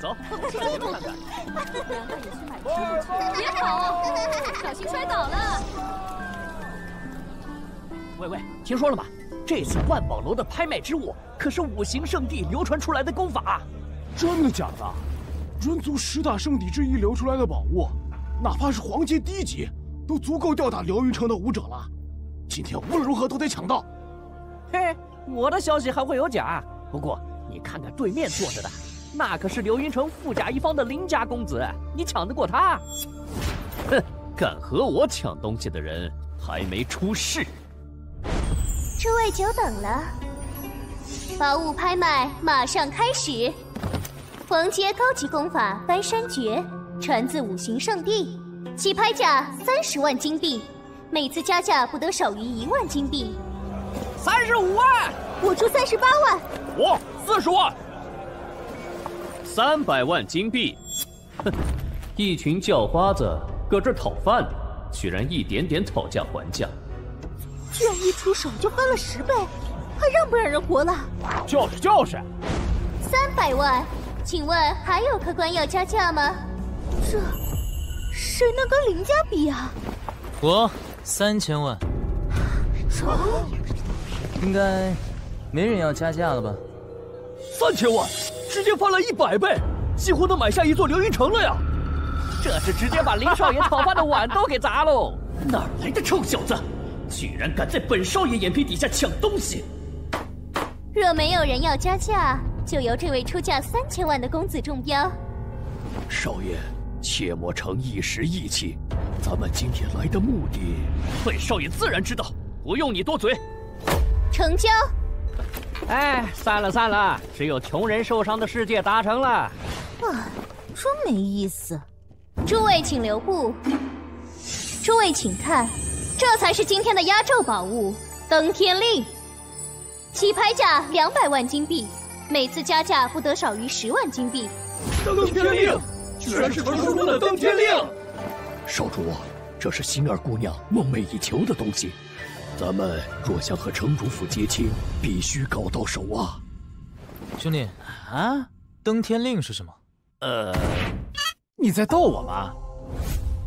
走，别跑，小心摔倒了。喂喂，听说了吗？这次万宝楼的拍卖之物可是五行圣地流传出来的功法。真的假的？人族十大圣地之一流出来的宝物，哪怕是黄阶低级，都足够吊打辽云城的武者了。今天无论如何都得抢到。嘿，我的消息还会有假。不过你看看对面坐着的，那可是流云城富甲一方的林家公子，你抢得过他？哼，敢和我抢东西的人还没出世。诸位久等了，宝物拍卖马上开始。黄阶高级功法翻山诀，传自五行圣地，起拍价三十万金币，每次加价不得少于一万金币。三十五万，我出三十八万。我四十万，三百万金币。哼，一群叫花子搁这讨饭呢，居然一点点讨价还价，居然一出手就翻了十倍，还让不让人活了？就是就是，三百万。请问还有客官要加价吗？这谁能跟林家比啊？我三千万。什么？应该没人要加价了吧？三千万，直接翻了一百倍，几乎能买下一座凌云城了呀！这是直接把林少爷讨饭的碗都给砸喽！哪来的臭小子，居然敢在本少爷眼皮底下抢东西！若没有人要加价。就由这位出价三千万的公子中标。少爷，切莫逞一时意气，咱们今天来的目的，本少爷自然知道，不用你多嘴。成交。哎，散了散了，只有穷人受伤的世界达成了。啊，真没意思。诸位请留步。诸位请看，这才是今天的压轴宝物——登天令。起拍价两百万金币。每次加价不得少于十万金币。登天令，居然是传说中的登天令！少主，这是心儿姑娘梦寐以求的东西，咱们若想和城主府结亲，必须搞到手啊！兄弟，啊，登天令是什么？呃，你在逗我吗？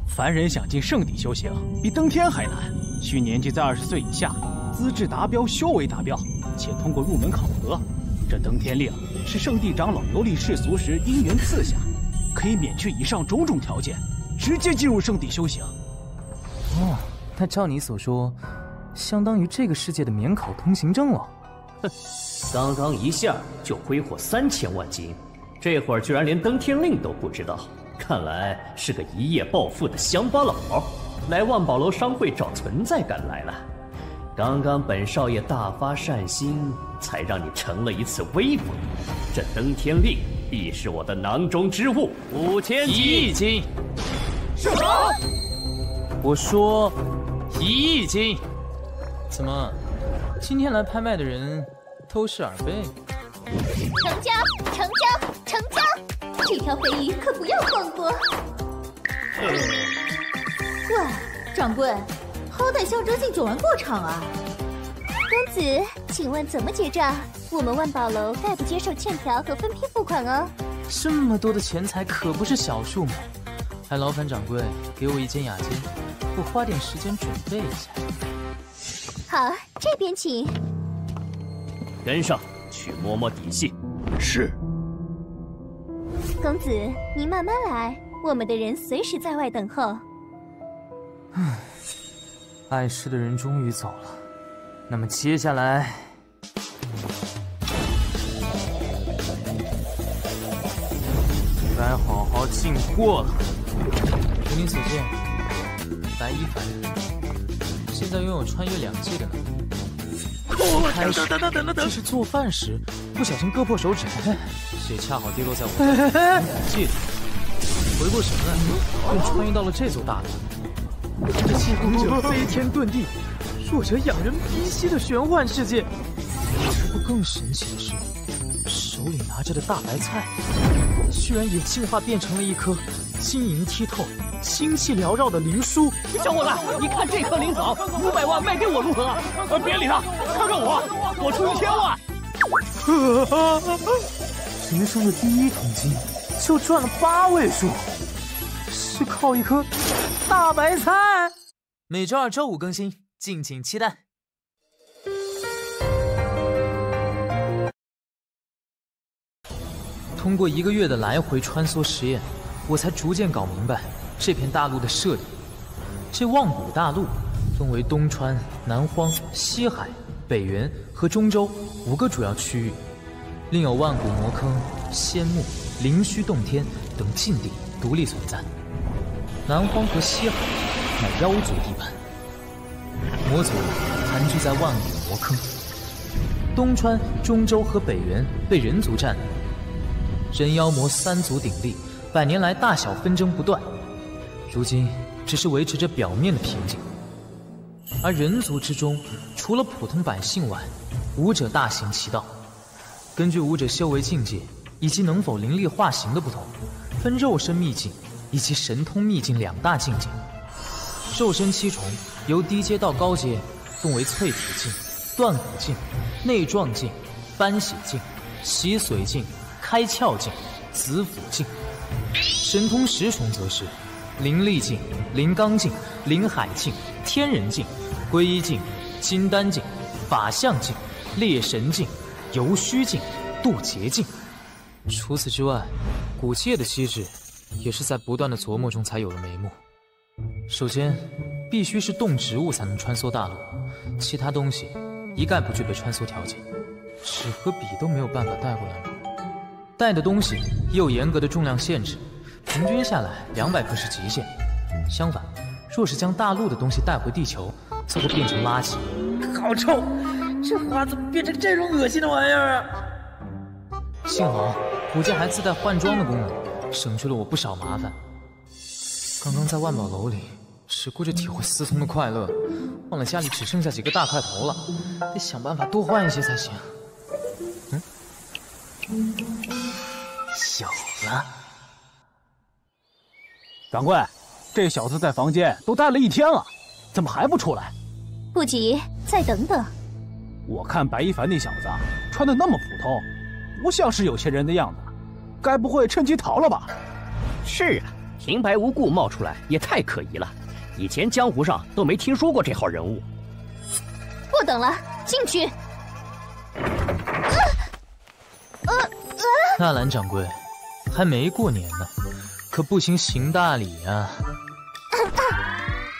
凡人想进圣地修行，比登天还难，需年纪在二十岁以下，资质达标，修为达标，且通过入门考核。这登天令是圣地长老游历世俗时因缘赐下，可以免去以上种种条件，直接进入圣地修行。哦，那照你所说，相当于这个世界的免考通行证了。哼，刚刚一下就挥霍三千万金，这会儿居然连登天令都不知道，看来是个一夜暴富的乡巴佬，来万宝楼商会找存在感来了。刚刚本少爷大发善心，才让你成了一次威风。这登天令必是我的囊中之物，五千一亿金。什么？我说一亿金。怎么，今天来拍卖的人都是耳背？成交，成交，成交！这条肥鱼可不要放过。喂，掌柜。好歹象征性走完过场啊！公子，请问怎么结账？我们万宝楼概不接受欠条和分批付款哦。这么多的钱财可不是小数目，还劳烦掌柜给我一间雅间，我花点时间准备一下。好，这边请。跟上去摸摸底细。是。公子，您慢慢来，我们的人随时在外等候。唉。碍事的人终于走了，那么接下来该好好进货了。如你所见，白衣凡人，现在拥有穿越两界的能力。开始这是做饭时不小心割破手指，血恰好滴落在我的 记得，回过神来，便穿越到了这座大楼。这气功者飞天遁地，弱者仰人鼻息的玄幻世界。不过更神奇的是，手里拿着的大白菜，居然也进化变成了一颗晶莹剔透、清气缭绕的灵蔬。小伙子，你看这颗灵草，五百万卖给我如何？呃，别理他，看看我，我出一千万。人生的第一桶金就赚了八位数，是靠一颗大白菜。每周二、周五更新，敬请期待。通过一个月的来回穿梭实验，我才逐渐搞明白这片大陆的设定。这望古大陆分为东川、南荒、西海、北原和中州五个主要区域，另有万古魔坑、仙墓、灵虚洞天等禁地独立存在。南荒和西海乃妖族地盘，魔族盘踞在万古魔坑；东川、中州和北原被人族占领。人妖魔三族鼎立，百年来大小纷争不断，如今只是维持着表面的平静。而人族之中，除了普通百姓外，武者大行其道。根据武者修为境界以及能否灵力化形的不同，分肉身秘境以及神通秘境两大境界。肉身七重，由低阶到高阶，分为淬体境、断骨境、内壮境、斑血境、洗髓境。开窍境、子府境，神通十重则是灵力境、灵刚境、灵海境、天人境、归一境、金丹境、法相境、猎神境、游虚境、渡劫境。除此之外，古界的机制也是在不断的琢磨中才有了眉目。首先，必须是动植物才能穿梭大陆，其他东西一概不具备穿梭条件，纸和笔都没有办法带过来吗？带的东西也有严格的重量限制，平均下来两百克是极限。相反，若是将大陆的东西带回地球，则会变成垃圾。好臭！这花怎么变成这种恶心的玩意儿啊？幸好古剑还自带换装的功能，省去了我不少麻烦。刚刚在万宝楼里，只顾着体会私通的快乐，忘了家里只剩下几个大块头了，得想办法多换一些才行。嗯有了，掌柜，这小子在房间都待了一天了，怎么还不出来？不急，再等等。我看白一凡那小子穿的那么普通，不像是有钱人的样子，该不会趁机逃了吧？是啊，平白无故冒出来也太可疑了，以前江湖上都没听说过这号人物。不等了，进去。纳兰掌柜，还没过年呢，可不行行大礼啊！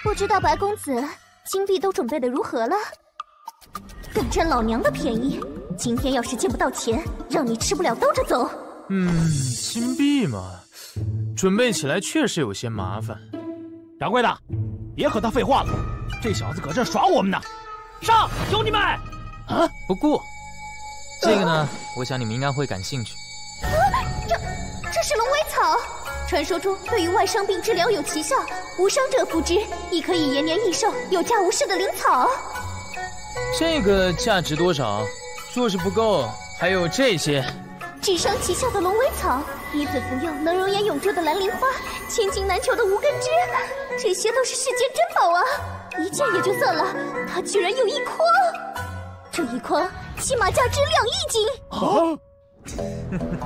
不知道白公子金币都准备的如何了？敢占老娘的便宜，今天要是见不到钱，让你吃不了兜着走。嗯，金币嘛，准备起来确实有些麻烦。掌柜的，别和他废话了，这小子搁这耍我们呢！上，兄弟们！啊，不过这个呢，我想你们应该会感兴趣。啊这这是龙尾草，传说中对于外伤病治疗有奇效，无伤者服之亦可以延年益寿、有价无市的灵草。这个价值多少？若是不够，还有这些。治伤奇效的龙尾草，女子服用能容颜永驻的兰陵花，千金难求的无根枝，这些都是世间珍宝啊！一件也就算了，他居然有一筐，这一筐起码价值两亿金。啊！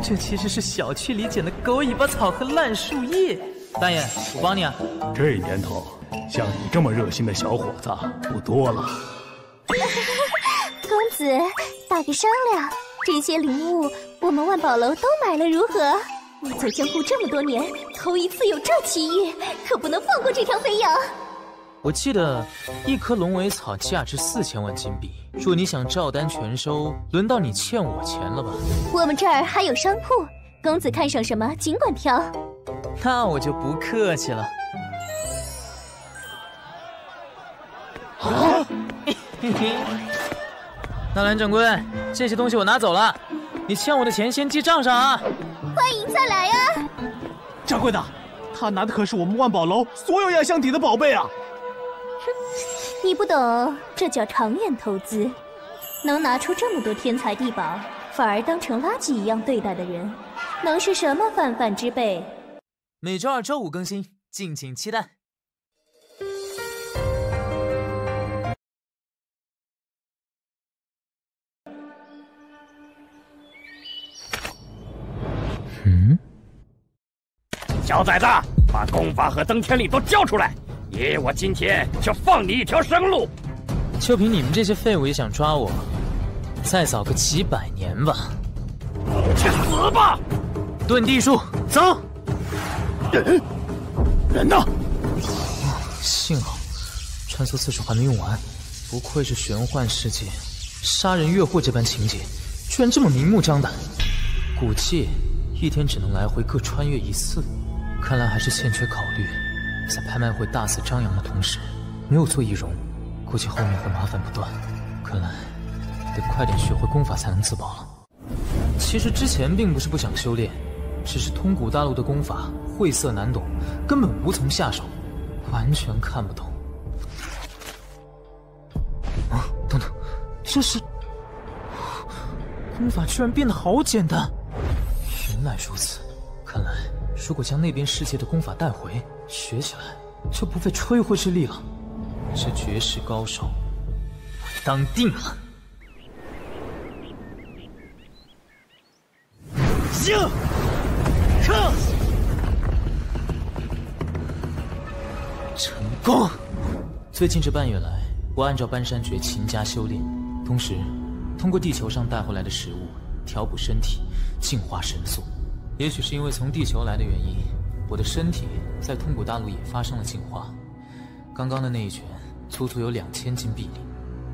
这其实是小区里捡的狗尾巴草和烂树叶。大爷，我帮你啊。这年头，像你这么热心的小伙子不多了。公子，打个商量，这些灵物我们万宝楼都买了，如何？我走江湖这么多年，头一次有这奇遇，可不能放过这条肥羊。我记得一颗龙尾草价值四千万金币。若你想照单全收，轮到你欠我钱了吧？我们这儿还有商铺，公子看上什么尽管挑。那我就不客气了。啊！纳兰掌柜，这些东西我拿走了，你欠我的钱先记账上啊！欢迎再来啊！掌柜的，他拿的可是我们万宝楼所有压箱底的宝贝啊！你不懂，这叫长远投资。能拿出这么多天才地宝，反而当成垃圾一样对待的人，能是什么泛泛之辈？每周二、周五更新，敬请期待。小崽子，把功法和登天令都交出来！爷我今天就放你一条生路。就凭你们这些废物也想抓我？再早个几百年吧！去死吧！遁地术，走！人，人呢？幸好穿梭次数还没用完。不愧是玄幻世界，杀人越货这般情节，居然这么明目张胆。古界一天只能来回各穿越一次，看来还是欠缺考虑。在拍卖会大肆张扬的同时，没有做易容，估计后面会麻烦不断。看来得快点学会功法才能自保了。其实之前并不是不想修炼，只是通古大陆的功法晦涩难懂，根本无从下手，完全看不懂。啊，等等，这是功法居然变得好简单！原来如此，看来如果将那边世界的功法带回，学起来就不费吹灰之力了。这绝世高手，我当定了。行，克，成功！最近这半月来，我按照搬山诀勤加修炼，同时通过地球上带回来的食物调补身体，净化神速。也许是因为从地球来的原因，我的身体在通古大陆也发生了进化。刚刚的那一拳，足足有两千斤臂力。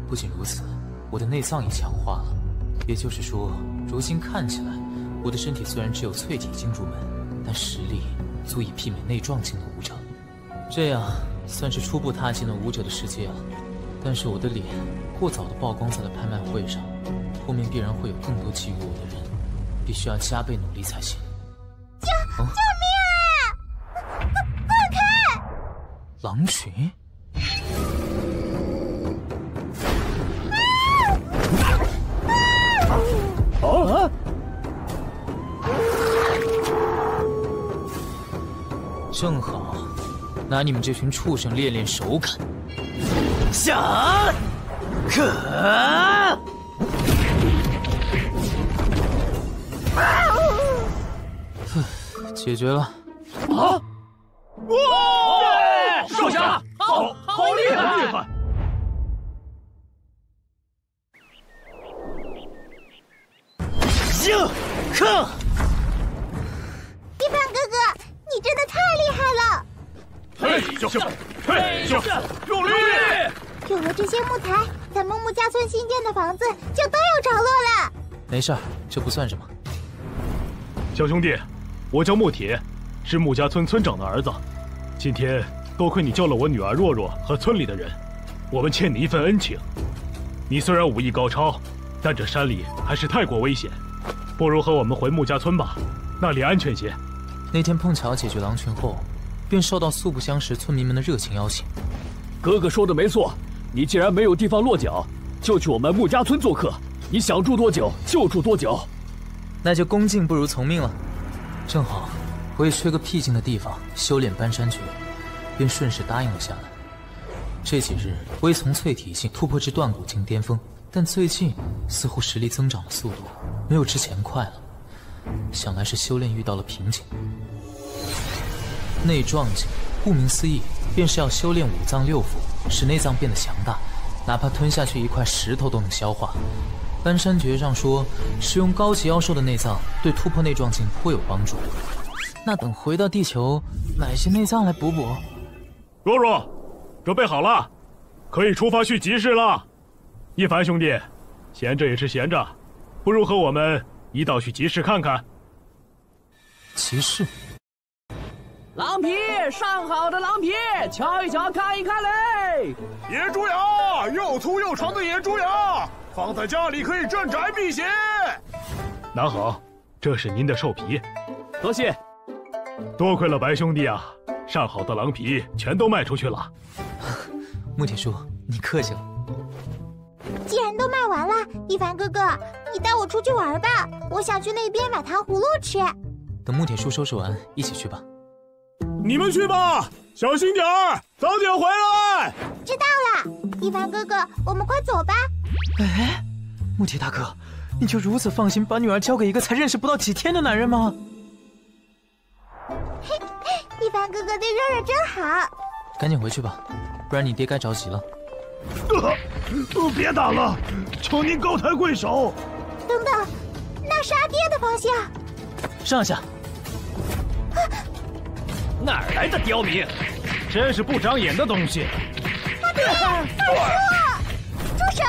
不仅如此，我的内脏也强化了。也就是说，如今看起来，我的身体虽然只有淬体境入门，但实力足以媲美内壮境的武者。这样算是初步踏进了武者的世界了。但是我的脸过早的曝光在了拍卖会上，后面必然会有更多觊觎我的人，必须要加倍努力才行。救救命啊！放放开！狼群。哦，正好拿你们这群畜生练练手感。想，可，解决了。啊！哇！少侠，好，好厉害！厉害！行，克！一凡哥哥，你真的太厉害了！嘿咻，嘿咻，用力！有了这些木材，咱们木家村新建的房子就都有着落了。没事儿，这不算什么。小兄弟，我叫穆铁，是穆家村村长的儿子。今天多亏你救了我女儿若若和村里的人，我们欠你一份恩情。你虽然武艺高超，但这山里还是太过危险，不如和我们回穆家村吧，那里安全些。那天碰巧解决狼群后，便受到素不相识村民们的热情邀请。哥哥说的没错，你既然没有地方落脚，就去我们穆家村做客。你想住多久就住多久。那就恭敬不如从命了。正好我也缺个僻静的地方修炼搬山诀，便顺势答应了下来。这几日我也从淬体境突破至断骨境巅峰，但最近似乎实力增长的速度没有之前快了，想来是修炼遇到了瓶颈。内壮境，顾名思义，便是要修炼五脏六腑，使内脏变得强大，哪怕吞下去一块石头都能消化。搬山诀上说，使用高级妖兽的内脏对突破内壮境颇有帮助。那等回到地球，买些内脏来补补。若若，准备好了，可以出发去集市了。一凡兄弟，闲着也是闲着，不如和我们一道去集市看看。集市。狼皮，上好的狼皮，瞧一瞧，看一看嘞！野猪牙，又粗又长的野猪牙，放在家里可以镇宅辟邪。拿好，这是您的兽皮，多谢。多亏了白兄弟啊，上好的狼皮全都卖出去了。穆铁叔，你客气了。既然都卖完了，一凡哥哥，你带我出去玩吧，我想去那边买糖葫芦吃。等木铁叔收拾完，一起去吧。你们去吧，小心点儿，早点回来。知道了，一凡哥哥，我们快走吧。哎，木铁大哥，你就如此放心把女儿交给一个才认识不到几天的男人吗？嘿，一凡哥哥对若若真好。赶紧回去吧，不然你爹该着急了。呃，别打了，求您高抬贵手。等等，那是阿爹的方向。上下。哪儿来的刁民？真是不长眼的东西！阿爹！住手！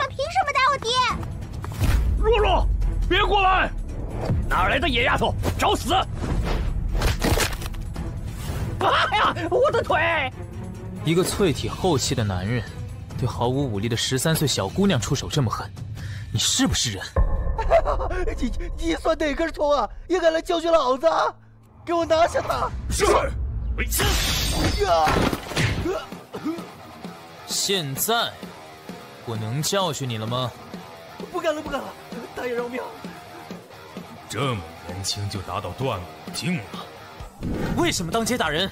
你们凭什么打我爹？若若，别过来！哪儿来的野丫头，找死！哎呀，我的腿！一个淬体后期的男人，对毫无武力的十三岁小姑娘出手这么狠，你是不是人？你你算哪根葱啊？也敢来教训老子？给我拿下他！是。现在我能教训你了吗？不敢了，不敢了！大爷饶命！这么年轻就达到断骨境了，为什么当街打人？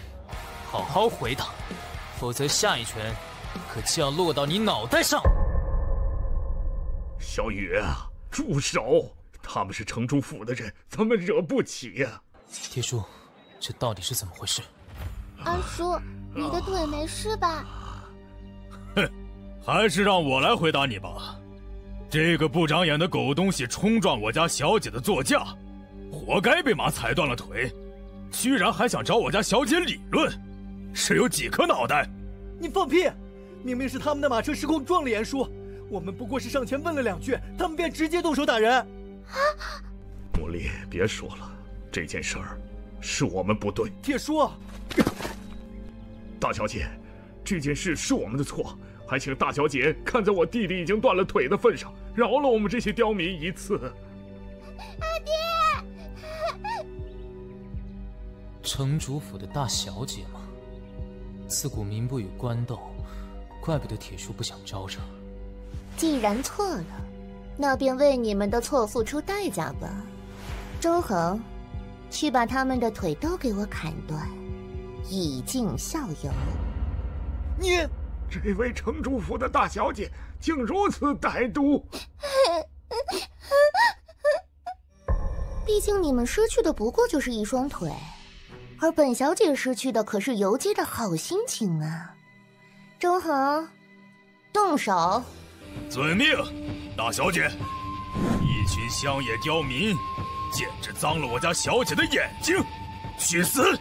好好回答，否则下一拳可就要落到你脑袋上。小雨啊，住手！他们是城主府的人，咱们惹不起呀。铁叔，这到底是怎么回事？二叔，你的腿没事吧？哼，还是让我来回答你吧。这个不长眼的狗东西冲撞我家小姐的座驾，活该被马踩断了腿，居然还想找我家小姐理论，是有几颗脑袋？你放屁！明明是他们的马车失控撞了严叔，我们不过是上前问了两句，他们便直接动手打人。啊！茉莉，别说了，这件事儿是我们不对。铁叔，大小姐，这件事是我们的错，还请大小姐看在我弟弟已经断了腿的份上，饶了我们这些刁民一次。阿爹，城主府的大小姐吗？自古民不与官斗，怪不得铁叔不想招惹。既然错了。那便为你们的错付出代价吧，周恒，去把他们的腿都给我砍断，以儆效尤。你，这位城主府的大小姐竟如此歹毒！毕竟你们失去的不过就是一双腿，而本小姐失去的可是游街的好心情啊！周恒，动手！遵命。大小姐，一群乡野刁民，简直脏了我家小姐的眼睛，去死！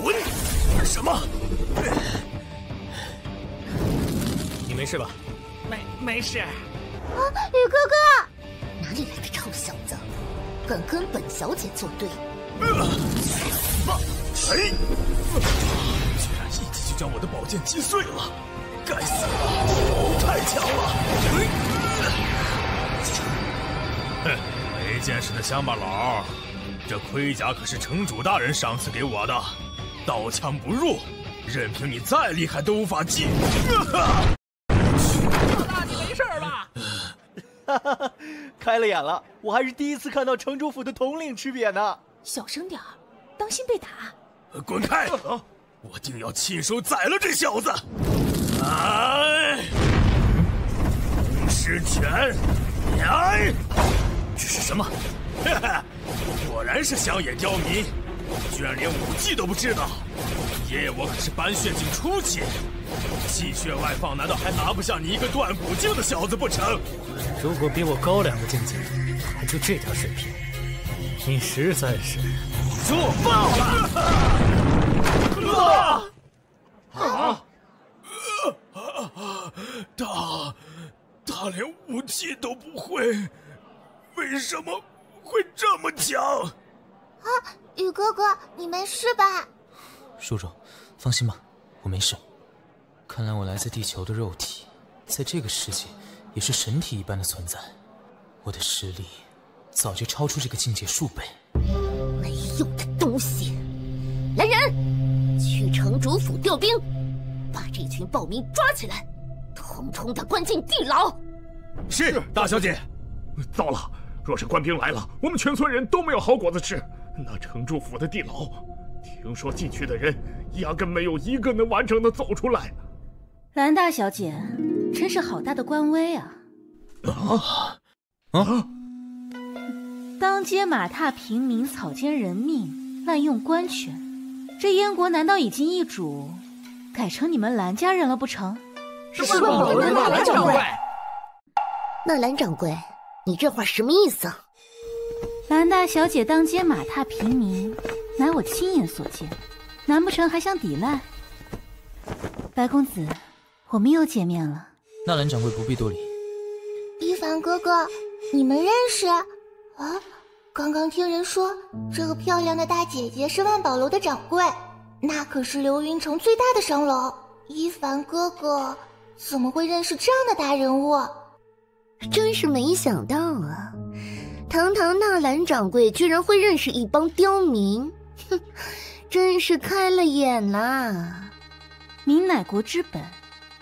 滚！什么？你没事吧？没没事。啊，雨哥哥，哪里来的臭小子，敢跟本小姐作对？死吧！哎！居然一击就将我的宝剑击碎了！该死，太强了！哼，没见识的乡巴佬，这盔甲可是城主大人赏赐给我的，刀枪不入，任凭你再厉害都无法击。大，你没事吧？哈哈，开了眼了，我还是第一次看到城主府的统领吃瘪呢。小声点当心被打。滚开！我定要亲手宰了这小子！哎，龙狮拳，哎，这是什么？哈哈，果然是乡野刁民，居然连武技都不知道。爷爷我可是搬血境初期，气血外放，难道还拿不下你一个断骨境的小子不成？如果比我高两个境界，还就这点水平，你实在是弱爆了！啊！啊！他，他连武器都不会，为什么会这么强？啊，雨哥哥，你没事吧？叔叔，放心吧，我没事。看来我来自地球的肉体，在这个世界也是神体一般的存在。我的实力早就超出这个境界数倍。没用的东西！来人，去城主府调兵，把这这群暴民抓起来，统统的关进地牢。是，大小姐。糟了，若是官兵来了，我们全村人都没有好果子吃。那城主府的地牢，听说进去的人压根没有一个能完整的走出来。蓝大小姐，真是好大的官威啊！啊啊！当街马踏平民，草菅人命，滥用官权，这燕国难道已经易主，改成你们蓝家人了不成？是万宝楼的纳兰掌柜。纳兰掌柜，你这话什么意思？蓝大小姐当街马踏平民，乃我亲眼所见，难不成还想抵赖？白公子，我们又见面了。纳兰掌柜不必多礼。一凡哥哥，你们认识？啊，刚刚听人说，这个漂亮的大姐姐是万宝楼的掌柜，那可是流云城最大的商楼。一凡哥哥怎么会认识这样的大人物？真是没想到啊！堂堂纳兰掌柜居然会认识一帮刁民，哼，真是开了眼啦！民乃国之本，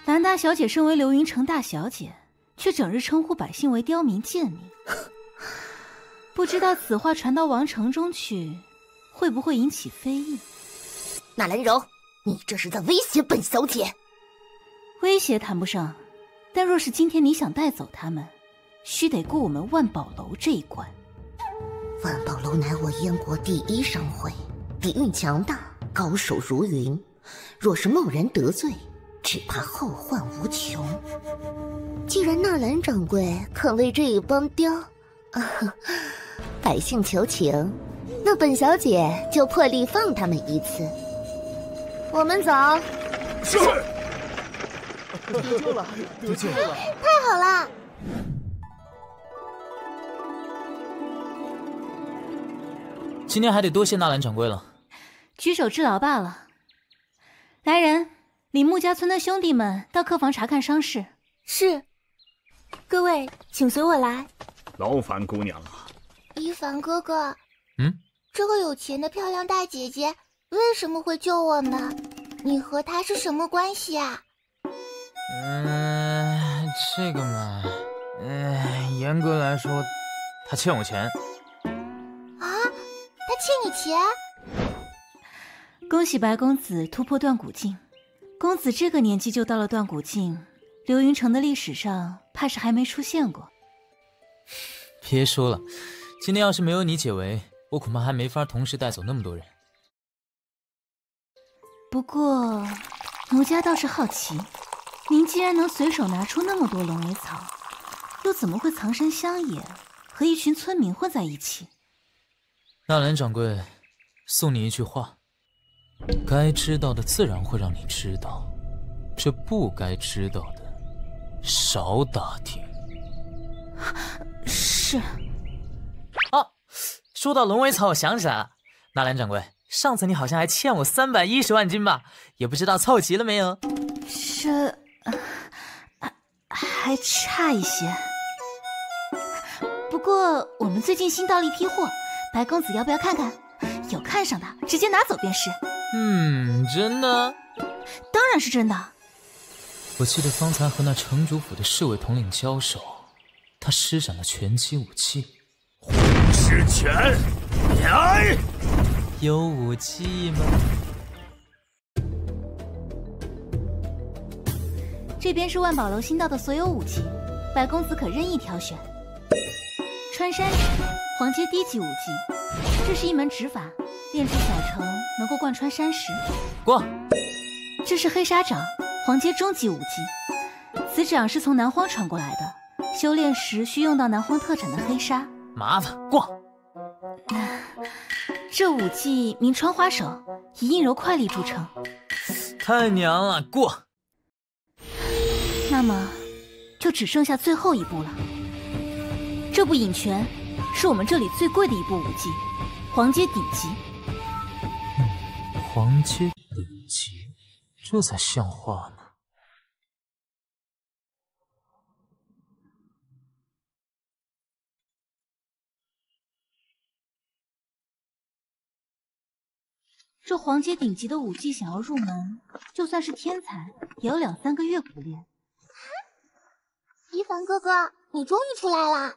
兰大小姐身为流云城大小姐，却整日称呼百姓为刁民贱民。不知道此话传到王城中去，会不会引起非议？纳兰柔，你这是在威胁本小姐。威胁谈不上，但若是今天你想带走他们，须得过我们万宝楼这一关。万宝楼乃我燕国第一商会，底蕴强大，高手如云。若是贸然得罪，只怕后患无穷。既然纳兰掌柜肯为这一帮刁，啊，百姓求情，那本小姐就破例放他们一次。我们走。是。得救了，得救了！太好了！今天还得多谢纳兰掌柜了。举手之劳罢了。来人，李穆家村的兄弟们到客房查看伤势。是。各位，请随我来。劳烦姑娘了。一凡哥哥，嗯，这个有钱的漂亮大姐姐为什么会救我们？你和她是什么关系啊？嗯，这个嘛，嗯，严格来说，她欠我钱。啊，她欠你钱？恭喜白公子突破断骨境。公子这个年纪就到了断骨境，流云城的历史上怕是还没出现过。别说了，今天要是没有你解围，我恐怕还没法同时带走那么多人。不过，奴家倒是好奇，您既然能随手拿出那么多龙尾草，又怎么会藏身乡野，和一群村民混在一起？纳兰掌柜，送你一句话：该知道的自然会让你知道，这不该知道的，少打听。是。哦，说到龙尾草，我想起来了，纳兰掌柜，上次你好像还欠我三百一十万金吧？也不知道凑齐了没有。这还还差一些。不过我们最近新到了一批货，白公子要不要看看？有看上的直接拿走便是。嗯，真的？当然是真的。我记得方才和那城主府的侍卫统领交手，他施展了拳击武器。混世拳，来！有武器吗？这边是万宝楼新到的所有武器，白公子可任意挑选。穿山石，黄阶低级武技，这是一门指法，炼制小成能够贯穿山石。过。这是黑沙掌，黄阶中级武技，此掌是从南荒传过来的，修炼时需用到南荒特产的黑沙。麻烦过。这武技名穿花手，以阴柔快力著称。太娘了，过。那么，就只剩下最后一步了。这部影拳，是我们这里最贵的一部武技，黄阶顶级。嗯，黄阶顶级，这才像话呢。这黄阶顶级的武技想要入门，就算是天才也要两三个月苦练。一凡哥哥，你终于出来啦！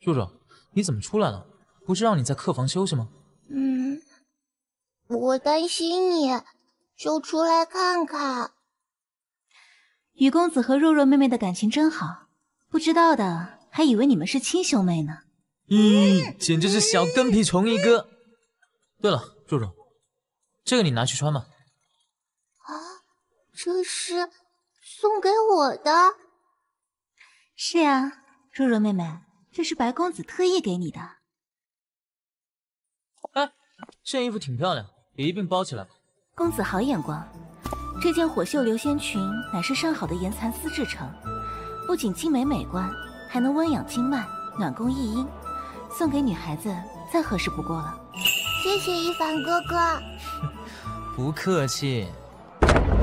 若若，你怎么出来了？不是让你在客房休息吗？嗯，我担心你，就出来看看。雨公子和若若妹妹的感情真好，不知道的还以为你们是亲兄妹呢。咦，简直是小跟屁虫一个！对了，若若，这个你拿去穿吧。啊，这是送给我的。是呀，若若妹妹，这是白公子特意给你的。哎，这件衣服挺漂亮，也一并包起来吧。公子好眼光，这件火绣流仙裙乃是上好的岩蚕丝制成，不仅精美美观，还能温养经脉，暖宫益阴。送给女孩子再合适不过了。谢谢一凡哥哥。不客气。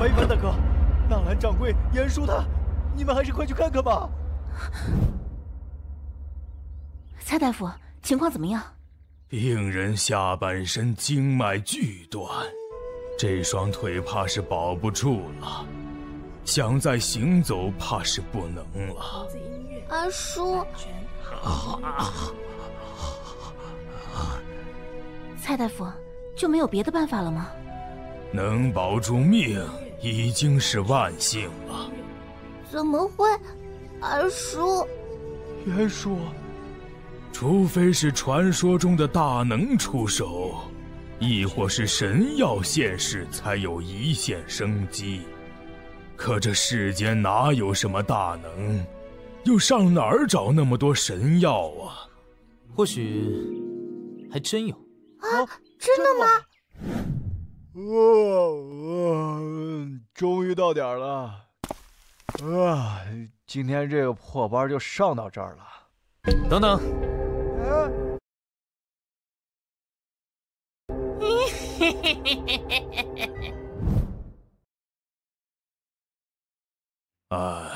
白一凡大哥，纳兰掌柜、严叔他，你们还是快去看看吧。蔡大夫，情况怎么样？病人下半身经脉俱断，这双腿怕是保不住了，想再行走怕是不能了。阿叔。蔡大夫，就没有别的办法了吗？能保住命已经是万幸了。怎么会，二叔？袁叔，除非是传说中的大能出手，亦或是神药现世，才有一线生机。可这世间哪有什么大能？又上哪儿找那么多神药啊？或许还真有。啊，真的吗？啊，终于到点了。啊，今天这个破班就上到这儿了。等等。嘿嘿嘿嘿嘿嘿。唉，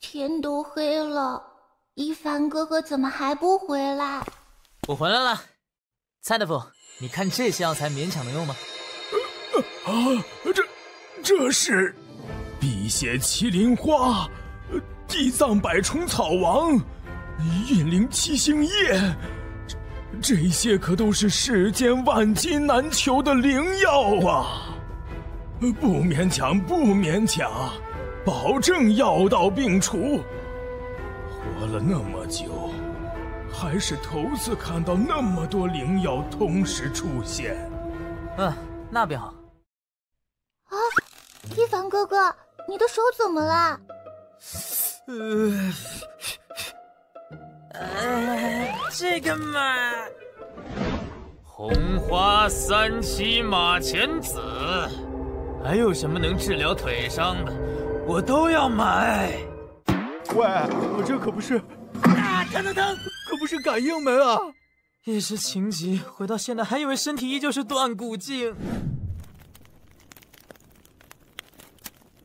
天都黑了，一凡哥哥怎么还不回来？我回来了。蔡大夫，你看这些药材勉强能用吗？啊，这这是辟邪麒麟花、地藏百虫草王、引灵七星叶，这这些可都是世间万金难求的灵药啊！不勉强，不勉强，保证药到病除。活了那么久。还是头次看到那么多灵药同时出现。嗯，那便好。啊，一凡哥哥，你的手怎么了？呃，这个嘛，红花三七马钱子，还有什么能治疗腿伤的，我都要买。喂，我这可不是。啊，疼疼疼！可不是感应门啊！一时情急，回到现在还以为身体依旧是断骨境。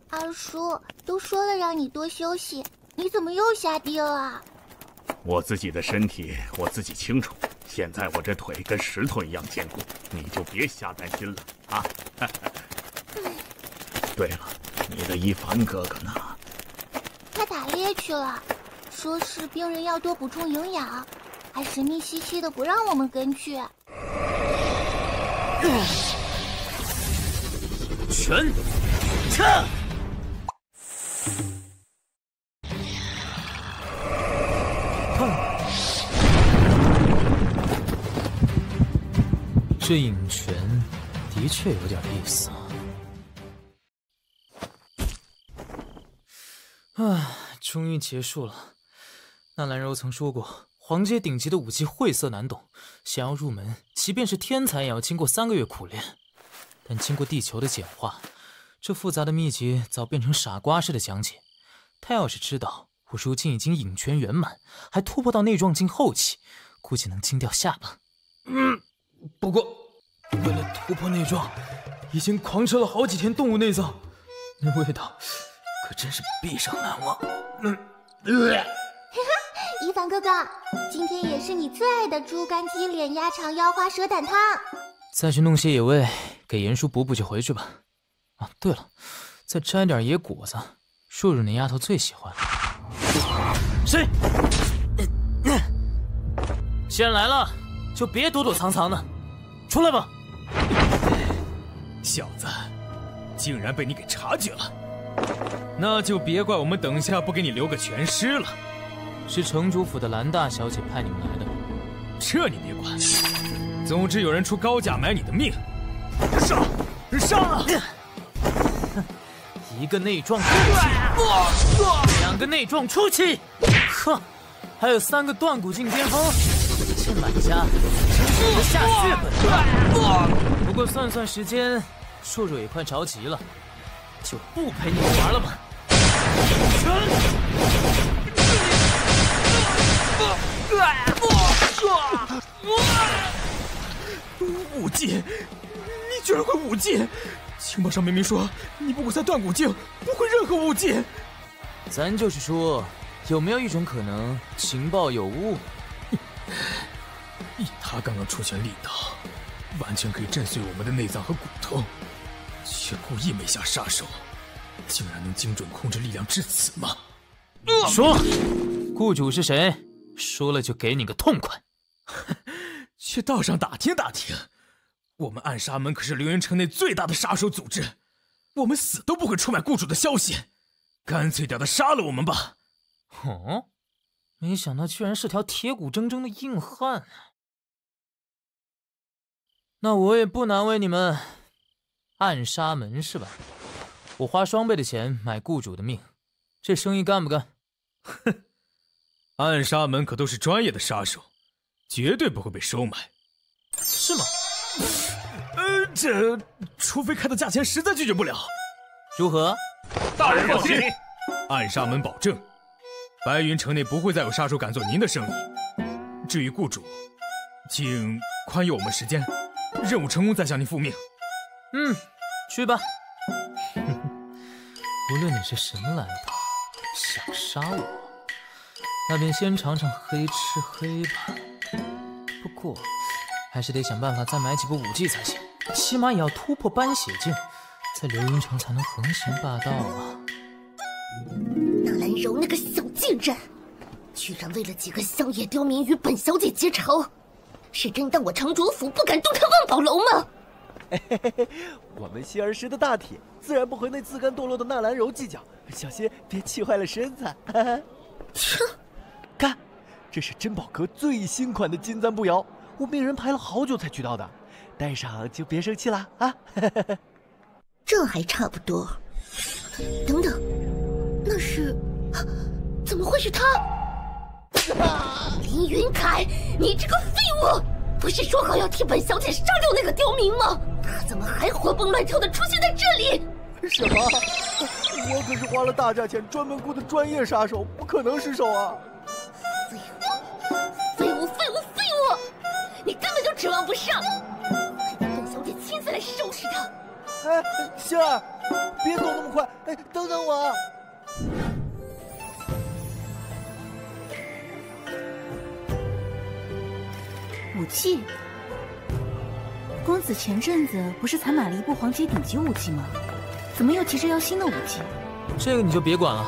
二叔都说了让你多休息，你怎么又下地了？我自己的身体我自己清楚，现在我这腿跟石头一样坚固，你就别瞎担心了啊！对了，你的一凡哥哥呢？他打猎去了。说是病人要多补充营养，还神秘兮兮的不让我们跟去。拳，撤！这影拳的确有点意思啊！终于结束了。纳兰柔曾说过，黄阶顶级的武技晦涩难懂，想要入门，即便是天才也要经过三个月苦练。但经过地球的简化，这复杂的秘籍早变成傻瓜似的讲解。他要是知道我如今已经隐拳圆满，还突破到内状境后期，估计能惊掉下巴。嗯，不过为了突破内状，已经狂吃了好几天动物内脏，那味道可真是毕生难忘。嗯。一一凡哥哥，今天也是你最爱的猪肝鸡脸鸭肠腰花蛇胆汤。再去弄些野味给严叔补补就回去吧。啊，对了，再摘点野果子，若若那丫头最喜欢。谁？既然来了，就别躲躲藏藏的，出来吧。小子，竟然被你给察觉了，那就别怪我们等下不给你留个全尸了。是城主府的蓝大小姐派你们来的，这你别管。总之有人出高价买你的命，杀！杀啊！一个内撞过气，两个内撞出气，哼，还有三个断骨境巅峰，这买家真是下血本。不过算算时间，硕硕也快着急了，就不陪你们玩了吧。武技，你居然会武技！情报上明明说你不过在断骨境，不会任何武技。咱就是说，有没有一种可能，情报有误？以他刚刚出拳力道，完全可以震碎我们的内脏和骨头，却故意没下杀手，竟然能精准控制力量至此吗？说，雇主是谁？说了就给你个痛快。去道上打听打听，我们暗杀门可是流云城内最大的杀手组织，我们死都不会出卖雇主的消息，干脆点的杀了我们吧。哦，没想到居然是条铁骨铮铮的硬汉。那我也不难为你们，暗杀门是吧？我花双倍的钱买雇主的命，这生意干不干？哼，暗杀门可都是专业的杀手。绝对不会被收买，是吗？呃，这除非开的价钱实在拒绝不了。如何？大人放心，暗杀门保证，白云城内不会再有杀手敢做您的生意。至于雇主，请宽宥我们时间，任务成功再向您复命。嗯，去吧。无论你是什么来头，想杀我，那便先尝尝黑吃黑吧。不过，还是得想办法再买几部武技才行，起码也要突破斑血境，在流云城才能横行霸道啊！纳兰柔那个小贱人，居然为了几个乡野刁民与本小姐结仇，是真当我城主府不敢动他万宝楼吗？嘿嘿嘿，我们希儿师的大体，自然不和那自甘堕落的纳兰柔计较，小心别气坏了身子。哼，看。这是珍宝阁最新款的金簪步摇，我命人排了好久才取到的，戴上就别生气了啊！这还差不多。等等，那是？怎么会是他？林云凯，你这个废物！不是说好要替本小姐杀掉那个刁民吗？他怎么还活蹦乱跳的出现在这里？什么？我可是花了大价钱专门雇的专业杀手，不可能失手啊！你根本就指望不上，等本小姐亲自来收拾他。哎，星儿，别走那么快，哎，等等我。武器？公子前阵子不是才买了一部黄阶顶级武器吗？怎么又急着要新的武器？这个你就别管了，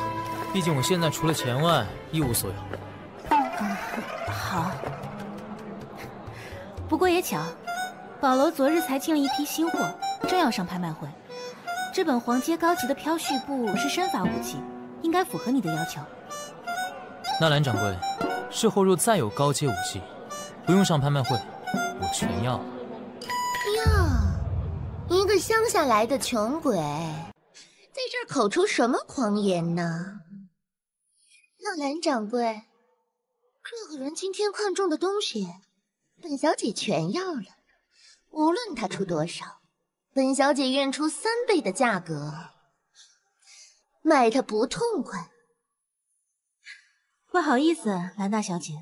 毕竟我现在除了钱外一无所有。嗯，好。不过也巧，宝楼昨日才进了一批新货，正要上拍卖会。这本黄阶高级的飘絮布是身法武器，应该符合你的要求。纳兰掌柜，事后若再有高阶武器，不用上拍卖会，我全要。哟，一个乡下来的穷鬼，在这儿口出什么狂言呢？纳兰掌柜，这个人今天看中的东西。本小姐全要了，无论他出多少，本小姐愿出三倍的价格，卖他不痛快。不好意思，兰大小姐，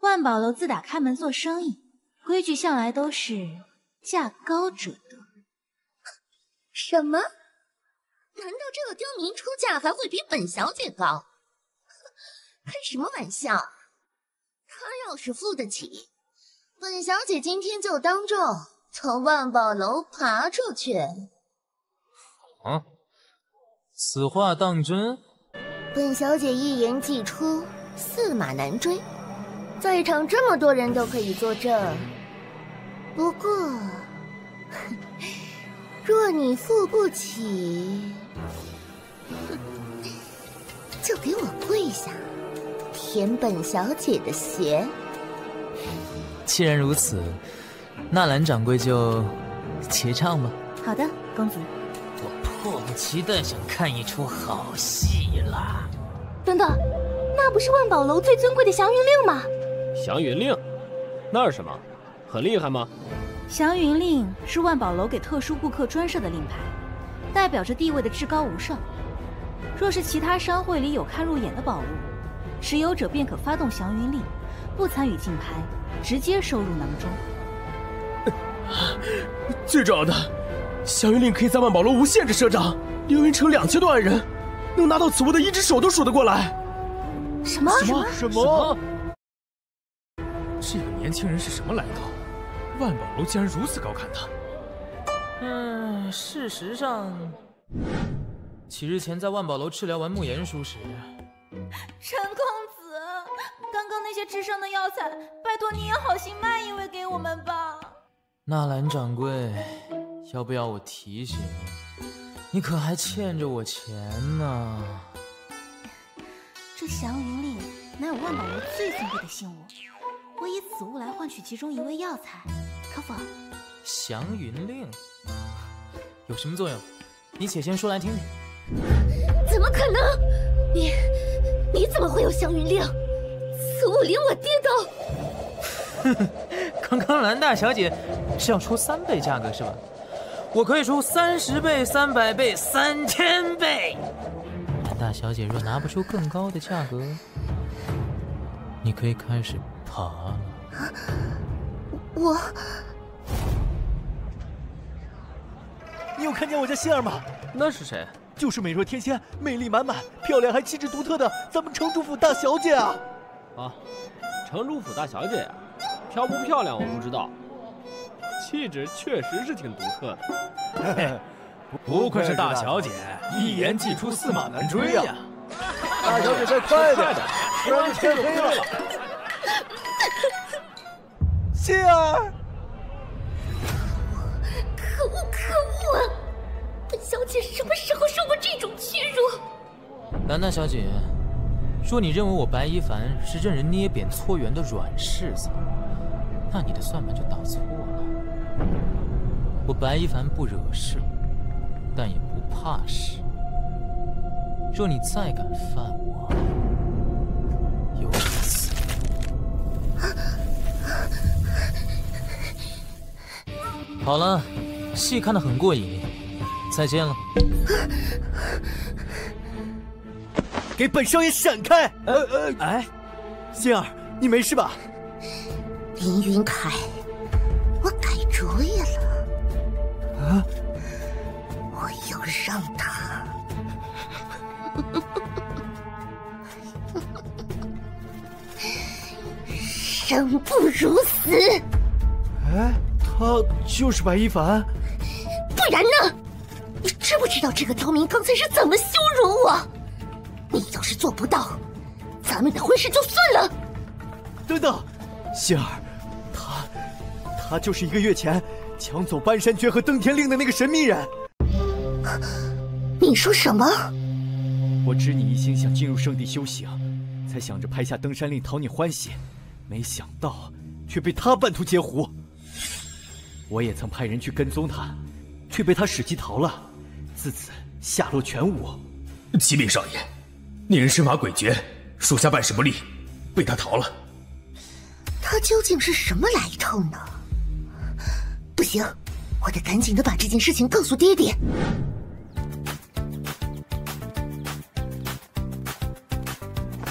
万宝楼自打开门做生意，规矩向来都是价高者得。什么？难道这个刁民出价还会比本小姐高？开什么玩笑！他要是付得起，本小姐今天就当众从万宝楼爬出去。啊，此话当真？本小姐一言既出，驷马难追，在场这么多人都可以作证。不过，若你付不起，就给我跪下，舔本小姐的鞋。既然如此，纳兰掌柜就齐唱吧。好的，公子。我迫不及待想看一出好戏了。等等，那不是万宝楼最尊贵的祥云令吗？祥云令，那是什么？很厉害吗？祥云令是万宝楼给特殊顾客专设的令牌，代表着地位的至高无上。若是其他商会里有看入眼的宝物，持有者便可发动祥云令，不参与竞拍，直接收入囊中。最重要的。祥云令可以在万宝楼无限制赊账，流云城两千多万人，能拿到此物的一只手都数得过来。什么什么什么？这个年轻人是什么来头？万宝楼竟然如此高看他。嗯，事实上，几日前在万宝楼治疗完慕言叔时，陈公子，那些治伤的药材，拜托你也好心卖一位给我们吧。纳兰掌柜。要不要我提醒你？你可还欠着我钱呢。这祥云令乃有万宝楼最尊贵的信物，我以此物来换取其中一味药材，可否？祥云令有什么作用？你且先说来听听。怎么可能？你你怎么会有祥云令？此物连我爹都……哼哼，刚刚蓝大小姐是要出三倍价格是吧？我可以出三十倍、三百倍、三千倍。大小姐若拿不出更高的价格，你可以开始爬了。我，你有看见我家心儿吗？那是谁？就是美若天仙、魅力满满、漂亮还气质独特的咱们城主府大小姐啊！啊，城主府大小姐，漂不漂亮我不知道。气质确实是挺独特的，不愧是大小姐，一言既出，驷马难追呀！大小姐再快点，不然就天黑了。心儿，可恶可恶啊！本小姐什么时候受过这种屈辱？兰大小姐，若你认为我白一凡是任人捏扁搓圆的软柿子，那你的算盘就打错了。我白一凡不惹事，但也不怕事。若你再敢犯我，有此。好了，戏看得很过瘾，再见了。给本少爷闪开！呃呃，哎，心儿，你没事吧？林云凯，我改主意了。啊！我要让他生不如死。哎，他就是白一凡。不然呢？你知不知道这个刁民刚才是怎么羞辱我？你要是做不到，咱们的婚事就算了。等等，星儿，他，他就是一个月前。抢走搬山诀和登天令的那个神秘人，你说什么？我知你一心想进入圣地修行，才想着拍下登山令讨你欢喜，没想到却被他半途截胡。我也曾派人去跟踪他，却被他使计逃了，自此下落全无。启禀少爷，那人身法诡谲，属下办事不力，被他逃了。他究竟是什么来头呢？不行，我得赶紧的把这件事情告诉爹爹。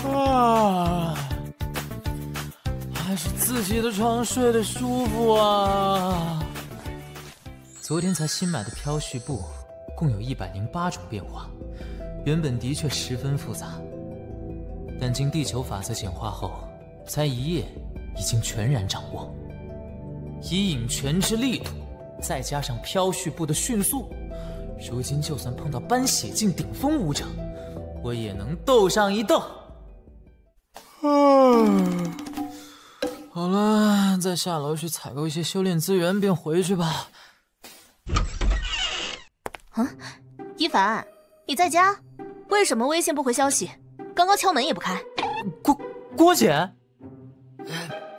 啊，还是自己的床睡得舒服啊！昨天才新买的飘絮布，共有一百零八种变化，原本的确十分复杂，但经地球法则简化后，才一夜已经全然掌握。以影拳之力度，再加上飘絮步的迅速，如今就算碰到斑血境顶峰武者，我也能斗上一斗。嗯，好了，再下楼去采购一些修炼资源，便回去吧。啊，一凡，你在家？为什么微信不回消息？刚刚敲门也不开。郭郭姐。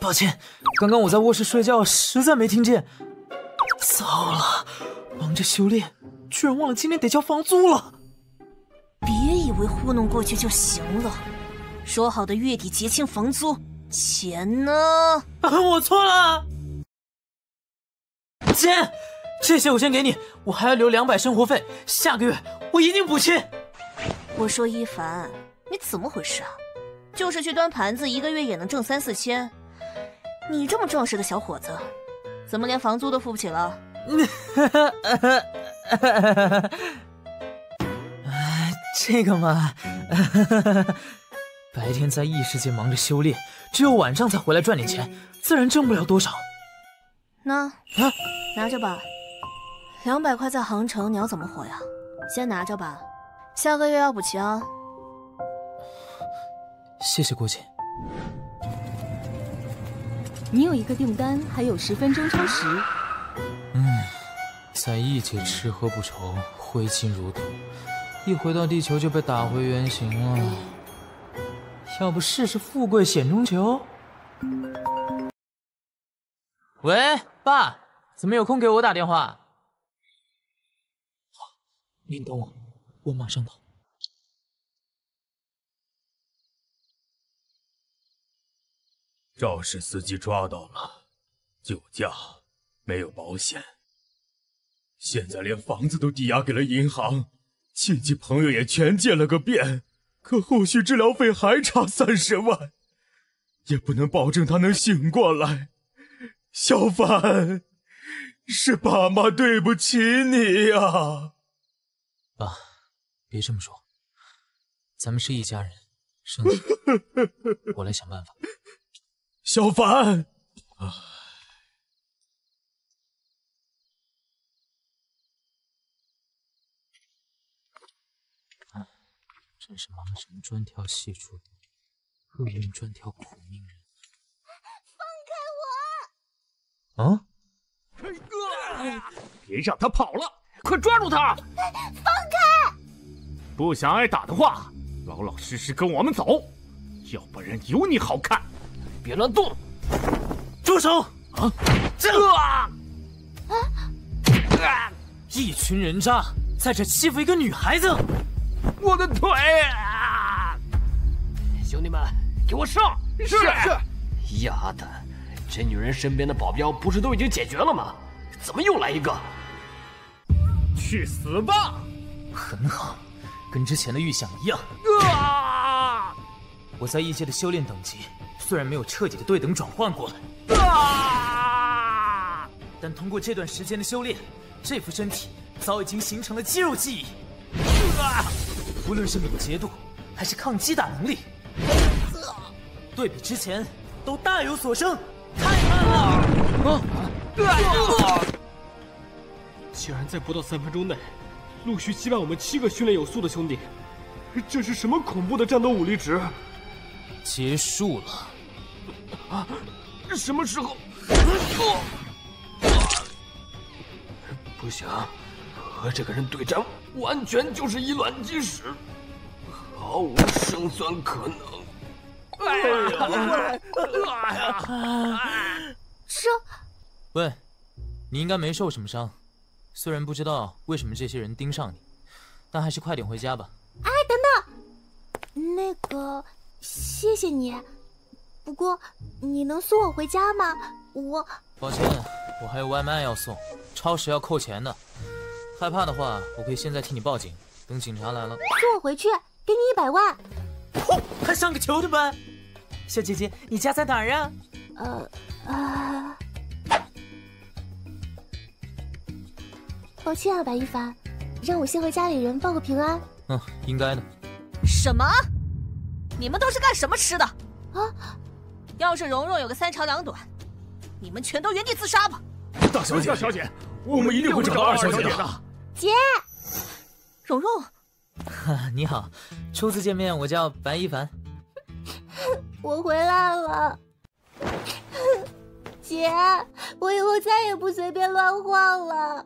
抱歉，刚刚我在卧室睡觉，实在没听见。糟了，忙着修炼，居然忘了今天得交房租了。别以为糊弄过去就行了，说好的月底结清房租，钱呢？我错了，姐，这些我先给你，我还要留两百生活费，下个月我一定补齐。我说一凡，你怎么回事啊？就是去端盘子，一个月也能挣三四千。你这么壮实的小伙子，怎么连房租都付不起了？这个嘛，白天在异世界忙着修炼，只有晚上才回来赚点钱，自然挣不了多少。那啊，拿着吧，两百块在杭城你要怎么活呀？先拿着吧，下个月要补齐啊。谢谢郭姐。你有一个订单，还有十分钟超时。嗯，在异界吃喝不愁，挥金如土，一回到地球就被打回原形了。要不试试富贵险中求？喂，爸，怎么有空给我打电话？您等我，我马上到。肇事司机抓到了，酒驾，没有保险，现在连房子都抵押给了银行，亲戚朋友也全见了个遍，可后续治疗费还差三十万，也不能保证他能醒过来。小凡，是爸妈对不起你呀！爸，别这么说，咱们是一家人，生气，我来想办法。小凡，真是忙成专挑细处毒，厄运专挑苦命人。放开我！啊！哥别让他跑了，快抓住他！放开！不想挨打的话，老老实实跟我们走，要不然有你好看。别乱动！住手！啊！这啊！啊！一群人渣在这欺负一个女孩子！我的腿！啊！兄弟们，给我上！是是。丫的，这女人身边的保镖不是都已经解决了吗？怎么又来一个？去死吧！很好，跟之前的预想一样。啊！我在异界的修炼等级。虽然没有彻底的对等转换过来，啊！但通过这段时间的修炼，这副身体早已经形成了肌肉记忆。啊！无论是敏捷度还是抗击打能力，对比之前都大有所升。太慢了！啊！竟然在不到三分钟内，陆续击败我们七个训练有素的兄弟，这是什么恐怖的战斗武力值？结束了。啊！什么时候？不行，和这个人对战，完全就是以卵击石，毫无胜算可能。哎呀！哎呀！这……喂，你应该没受什么伤，虽然不知道为什么这些人盯上你，但还是快点回家吧。哎，等等，那个，谢谢你。不过，你能送我回家吗？我抱歉，我还有外卖要送，超时要扣钱的。害怕的话，我可以现在替你报警，等警察来了送我回去，给你一百万。嚯，还上个球的班？小姐姐，你家在哪儿啊？呃啊，抱歉啊，白一凡，让我先和家里人报个平安。嗯，应该的。什么？你们都是干什么吃的？啊！要是蓉蓉有个三长两短，你们全都原地自杀吧！大小姐，大小姐，我们一定会找到二小姐的。姐，蓉蓉，你好，初次见面，我叫白一凡。我回来了。姐，我以后再也不随便乱晃了。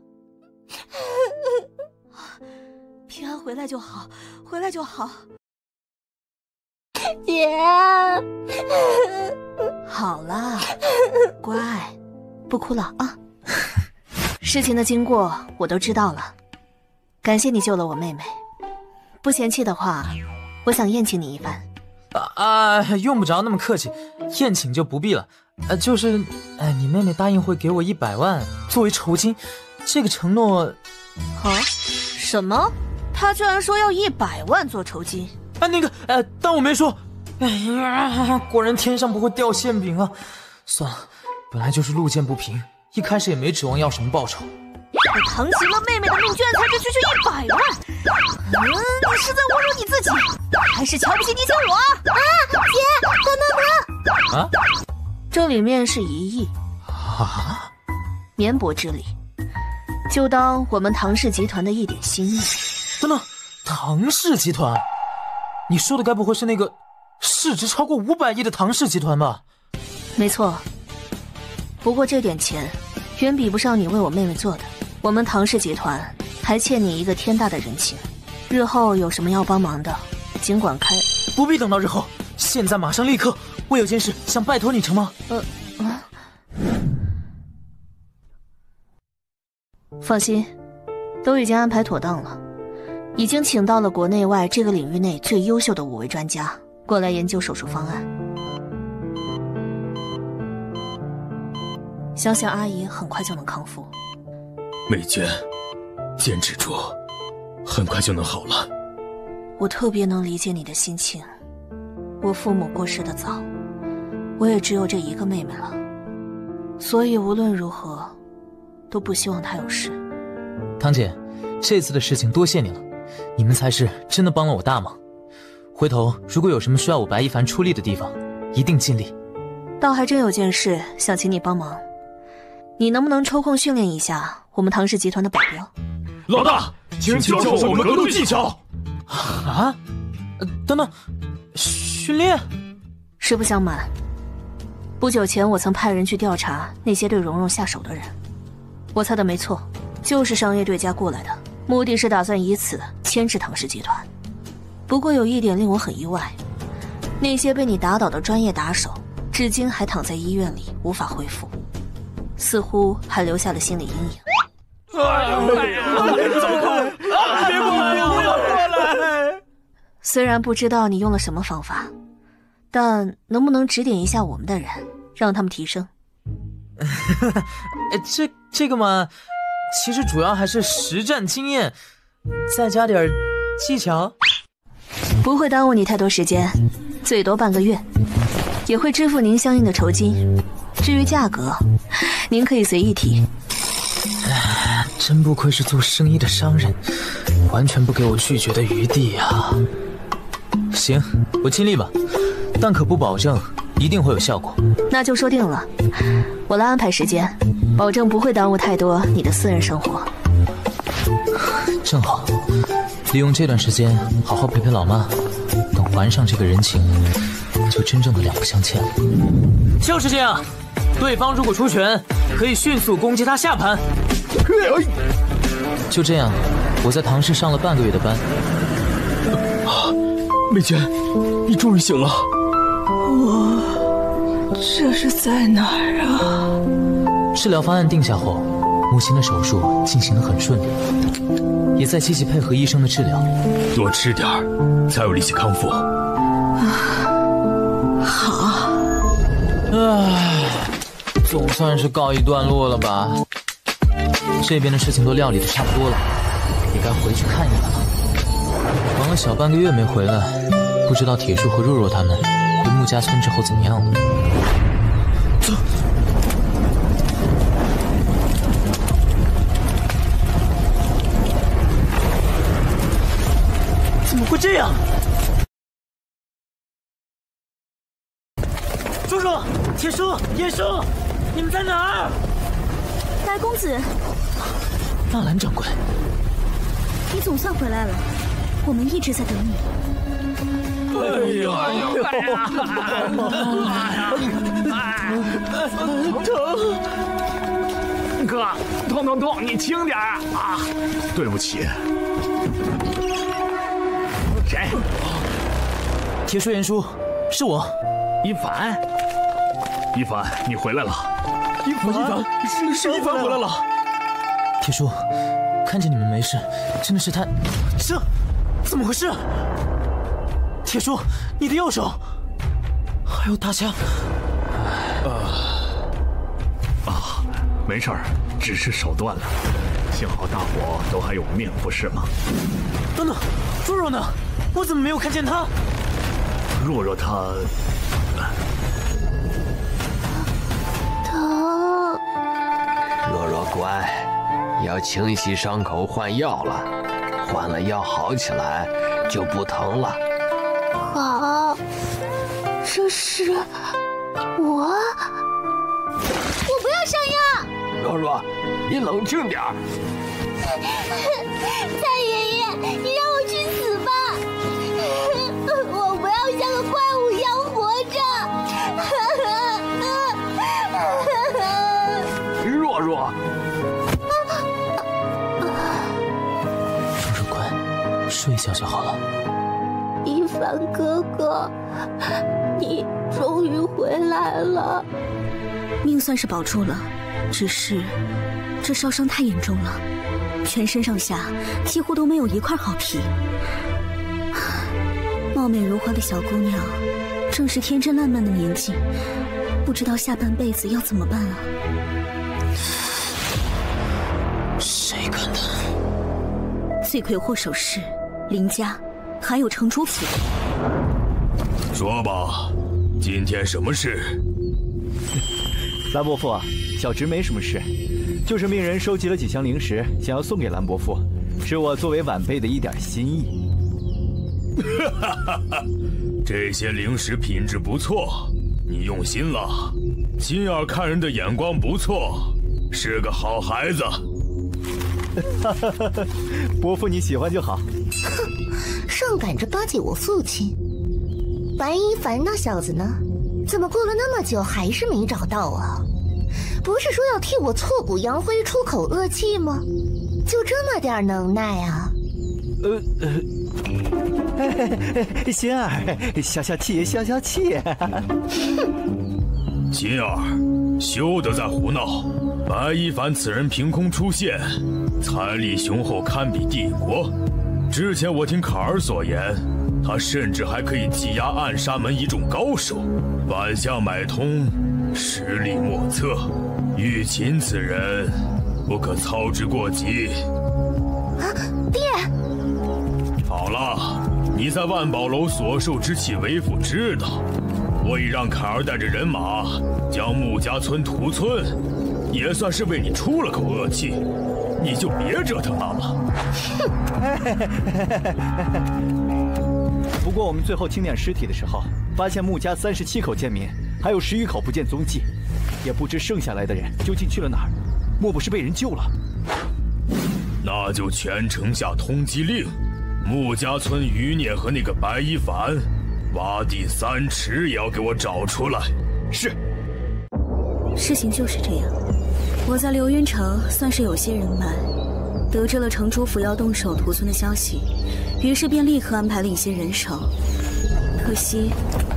平安回来就好，回来就好。姐，好了，乖，不哭了啊。事情的经过我都知道了，感谢你救了我妹妹。不嫌弃的话，我想宴请你一番。啊啊，用不着那么客气，宴请就不必了。呃，就是，哎，你妹妹答应会给我一百万作为酬金，这个承诺，啊？什么？他居然说要一百万做酬金？啊，那个，呃，当我没说。哎呀，果然天上不会掉馅饼啊！算了，本来就是路见不平，一开始也没指望要什么报酬。我堂媳妇妹妹的命居然才区区一百万，嗯，你是在侮辱你自己，还是瞧不起你姐我？啊，姐，等等等！啊，这里面是一亿啊，绵薄之礼，就当我们唐氏集团的一点心意。等等，唐氏集团？你说的该不会是那个市值超过五百亿的唐氏集团吧？没错，不过这点钱远比不上你为我妹妹做的。我们唐氏集团还欠你一个天大的人情，日后有什么要帮忙的，尽管开。不必等到日后，现在马上立刻。我有件事想拜托你，成吗？呃，放心，都已经安排妥当了，已经请到了国内外这个领域内最优秀的五位专家过来研究手术方案，相信阿姨很快就能康复。美娟，坚持住，很快就能好了。我特别能理解你的心情。我父母过世的早，我也只有这一个妹妹了，所以无论如何，都不希望他有事。唐姐，这次的事情多谢你了，你们才是真的帮了我大忙。回头如果有什么需要我白一凡出力的地方，一定尽力。倒还真有件事想请你帮忙，你能不能抽空训练一下？我们唐氏集团的保镖，老大，请教教我们格斗技巧。啊？等等，训练？实不相瞒，不久前我曾派人去调查那些对蓉蓉下手的人，我猜的没错，就是商业对家雇来的，目的是打算以此牵制唐氏集团。不过有一点令我很意外，那些被你打倒的专业打手，至今还躺在医院里无法恢复，似乎还留下了心理阴影。虽然不知道你用了什么方法，但能不能指点一下我们的人，让他们提升？这这个嘛，其实主要还是实战经验，再加点技巧。不会耽误你太多时间，最多半个月，也会支付您相应的酬金。至于价格，您可以随意提。真不愧是做生意的商人，完全不给我拒绝的余地啊！行，我尽力吧，但可不保证一定会有效果。那就说定了，我来安排时间，保证不会耽误太多你的私人生活。正好，利用这段时间好好陪陪老妈，等还上这个人情，就真正的两不相欠了。就是这样，对方如果出拳，可以迅速攻击他下盘。就这样，我在唐氏上了半个月的班。啊，美娟，你终于醒了。我这是在哪儿啊？治疗方案定下后，母亲的手术进行的很顺利，也在积极配合医生的治疗。多吃点儿，才有力气康复。啊好。唉，总算是告一段落了吧。这边的事情都料理的差不多了，也该回去看一看了。忙了小半个月没回来，不知道铁树和若若他们回穆家村之后怎么样了。走。怎么会这样？叔叔、铁叔、叶叔，你们在哪儿？白公子，纳兰掌柜，你总算回来了，我们一直在等你。哎呀，疼！哥，痛痛痛！你轻点啊！对不起。谁？铁叔、严叔，是我，一凡。一凡，你回来了。一凡，一凡，是是一凡回来了。铁叔，看见你们没事，真的是他……这怎么回事？铁叔，你的右手还有大枪。啊啊，没事儿，只是手断了。幸好大伙都还有命，不是吗？等等，若若呢？我怎么没有看见她？若若她疼。若若乖，要清洗伤口，换药了。换了药好起来就不疼了。好，这是我，我不要上药。若若，你冷静点儿。太爷爷，你让我去死吧！我不要像个怪物一样活着。若若，若若乖，睡一觉就好了。一凡哥哥，你终于回来了，命算是保住了，只是这烧伤太严重了，全身上下几乎都没有一块好皮。貌美如花的小姑娘，正是天真烂漫的年纪，不知道下半辈子要怎么办啊！谁干的？罪魁祸首是林家。还有城主府。说吧，今天什么事？蓝伯父，小侄没什么事，就是命人收集了几箱零食，想要送给蓝伯父，是我作为晚辈的一点心意。哈哈哈，这些零食品质不错，你用心了。心儿看人的眼光不错，是个好孩子。哈哈哈哈，伯父你喜欢就好。哼。上赶着巴结我父亲，白一凡那小子呢？怎么过了那么久还是没找到啊？不是说要替我挫骨扬灰、出口恶气吗？就这么点能耐啊？呃呃，心儿，消消气，消消气。心儿，休得再胡闹！白一凡此人凭空出现，财力雄厚，堪比帝国。之前我听卡尔所言，他甚至还可以挤压暗杀门一众高手，反向买通，实力莫测。玉琴此人，不可操之过急。啊，爹！好了，你在万宝楼所受之气，为父知道。我已让凯儿带着人马将穆家村屠村，也算是为你出了口恶气。你就别折腾他了。不过我们最后清点尸体的时候，发现穆家三十七口贱民，还有十余口不见踪迹，也不知剩下来的人究竟去了哪儿。莫不是被人救了？那就全城下通缉令，穆家村余孽和那个白衣凡，挖地三尺也要给我找出来。是。事情就是这样。我在流云城算是有些人脉，得知了城主府要动手屠村的消息，于是便立刻安排了一些人手。可惜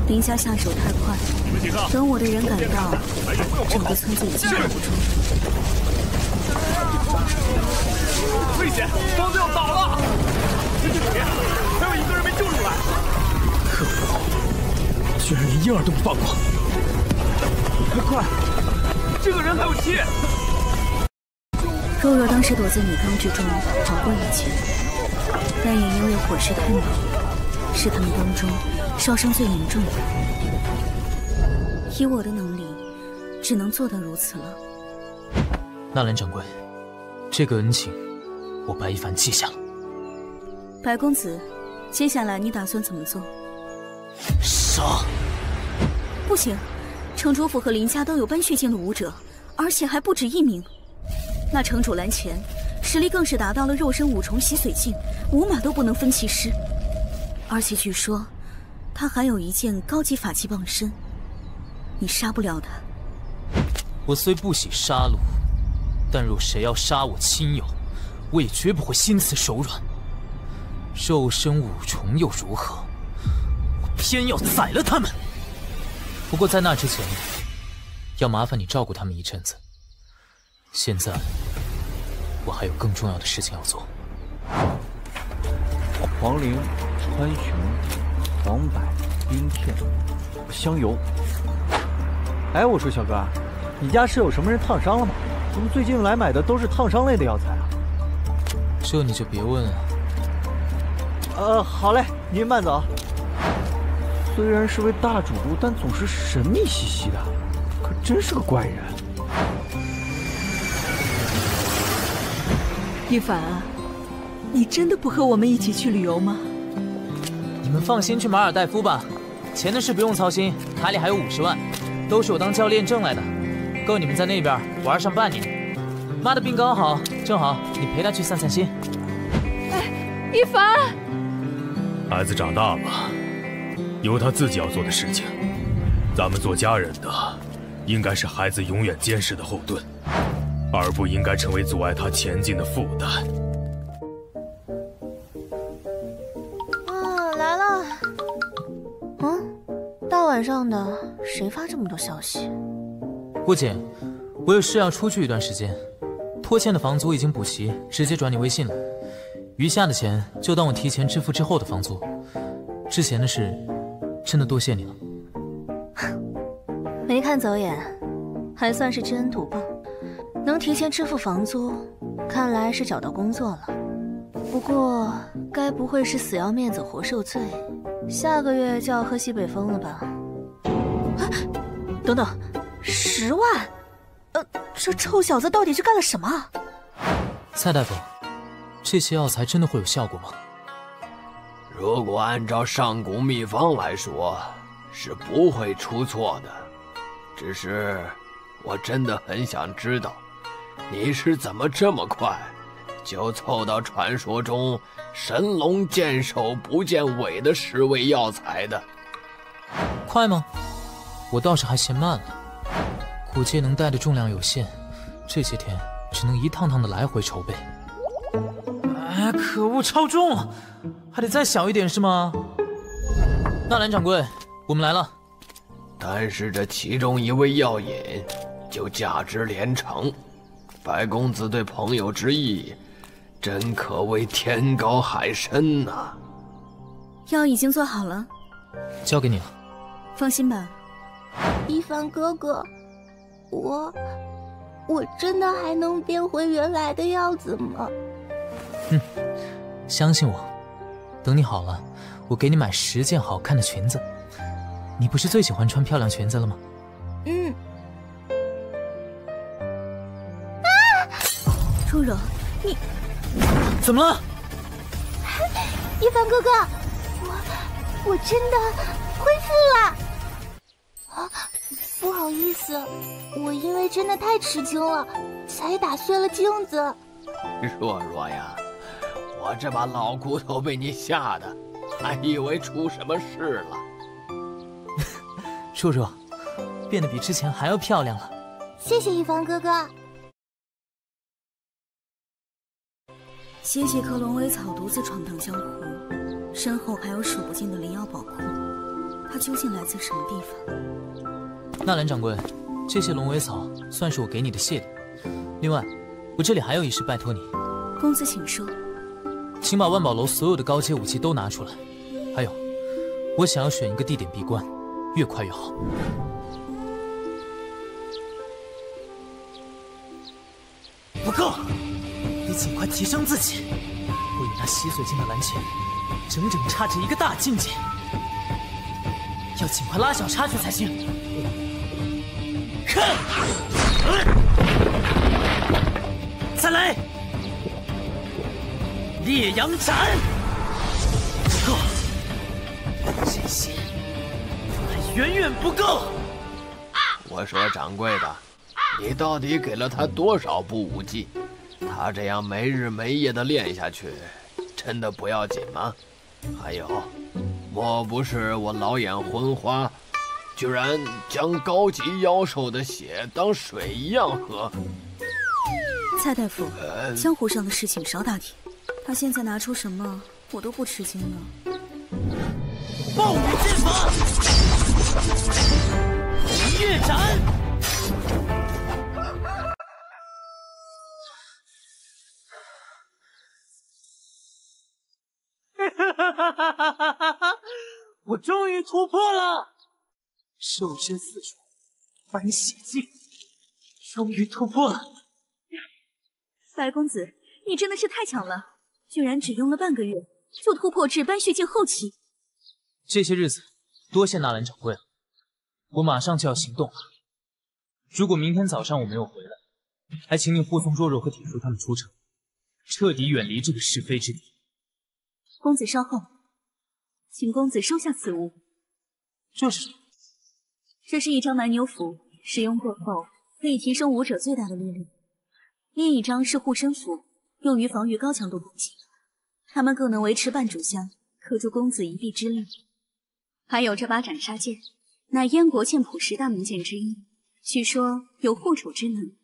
林家下手太快，等我的人赶到，整个村子已经守不住。危险，房子要倒了！这里还有一个人没救出来。可恶，居然连婴儿都不放过！快，这个人还有气！若若当时躲在米缸之中逃过一劫，但也因为火势太猛，是他们当中烧伤最严重的。以我的能力，只能做到如此了。纳兰掌柜，这个恩情，我白一凡记下了。白公子，接下来你打算怎么做？杀！不行，城主府和林家都有斑血境的武者，而且还不止一名。那城主蓝钱，实力更是达到了肉身五重洗髓境，五马都不能分其尸。而且据说，他还有一件高级法器傍身，你杀不了他。我虽不喜杀戮，但若谁要杀我亲友，我也绝不会心慈手软。肉身五重又如何？我偏要宰了他们。不过在那之前，要麻烦你照顾他们一阵子。现在，我还有更重要的事情要做。黄陵、川芎、黄柏、冰片、香油。哎，我说小哥，你家是有什么人烫伤了吗？怎么最近来买的都是烫伤类的药材啊？这你就别问了。呃，好嘞，您慢走。虽然是位大主顾，但总是神秘兮兮的，可真是个怪人。一凡啊，你真的不和我们一起去旅游吗？你们放心去马尔代夫吧，钱的事不用操心，卡里还有五十万，都是我当教练挣来的，够你们在那边玩上半年。妈的病刚好，正好你陪她去散散心。哎，一凡，孩子长大了。有他自己要做的事情，咱们做家人的，应该是孩子永远坚实的后盾，而不应该成为阻碍他前进的负担。啊，来了。嗯，大晚上的，谁发这么多消息？顾姐，我有事要出去一段时间，拖欠的房租已经补齐，直接转你微信了。余下的钱就当我提前支付之后的房租。之前的事。真的多谢你了，没看走眼，还算是知恩图报。能提前支付房租，看来是找到工作了。不过，该不会是死要面子活受罪？下个月就要喝西北风了吧？啊等等，十万？呃，这臭小子到底是干了什么？蔡大夫，这些药材真的会有效果吗？如果按照上古秘方来说，是不会出错的。只是，我真的很想知道，你是怎么这么快，就凑到传说中神龙见首不见尾的十味药材的？快吗？我倒是还嫌慢了。古界能带的重量有限，这些天只能一趟趟的来回筹备。哎，可恶，超重！还得再小一点是吗？纳兰掌柜，我们来了。但是这其中一味药引就价值连城，白公子对朋友之意，真可谓天高海深呐。药已经做好了，交给你了。放心吧，一凡哥哥，我我真的还能变回原来的样子吗？嗯，相信我。等你好了，我给你买十件好看的裙子。你不是最喜欢穿漂亮裙子了吗？嗯。若若，你怎么了？一凡哥哥，我我真的恢复了。啊，不好意思，我因为真的太吃惊了，才打碎了镜子。若若呀。我这把老骨头被你吓的，还以为出什么事了。若若，变得比之前还要漂亮了。谢谢一凡哥哥。谢谢克龙尾草独自闯荡江湖，身后还有数不尽的灵药宝库。它究竟来自什么地方？纳兰掌柜，这些龙尾草算是我给你的谢礼。另外，我这里还有一事拜托你。公子请说。请把万宝楼所有的高阶武器都拿出来，还有，我想要选一个地点闭关，越快越好。不够，得尽快提升自己。我与那吸髓境的蓝浅，整整差着一个大境界，要尽快拉小差距才行。看，再来。烈阳斩，不够，这些还远远不够。我说掌柜的，你到底给了他多少部武技？他这样没日没夜的练下去，真的不要紧吗？还有，莫不是我老眼昏花，居然将高级妖兽的血当水一样喝？蔡大夫，江湖上的事情少打听。他现在拿出什么，我都不吃惊了。暴雨剑法，红叶斩。我终于突破了，瘦身四重，反血镜，终于突破了。白公子，你真的是太强了，居然只用了半个月就突破至斑血境后期。这些日子多谢纳兰掌柜了，我马上就要行动了。如果明天早上我没有回来，还请你护送若若和铁叔他们出城，彻底远离这个是非之地。公子稍后，请公子收下此物。这是什么？这是一张蛮牛符，使用过后可以提升武者最大的力量。另一张是护身符，用于防御高强度攻击，它们更能维持半炷香，可助公子一臂之力。还有这把斩杀剑，乃燕国剑谱十大名剑之一，据说有护主之能。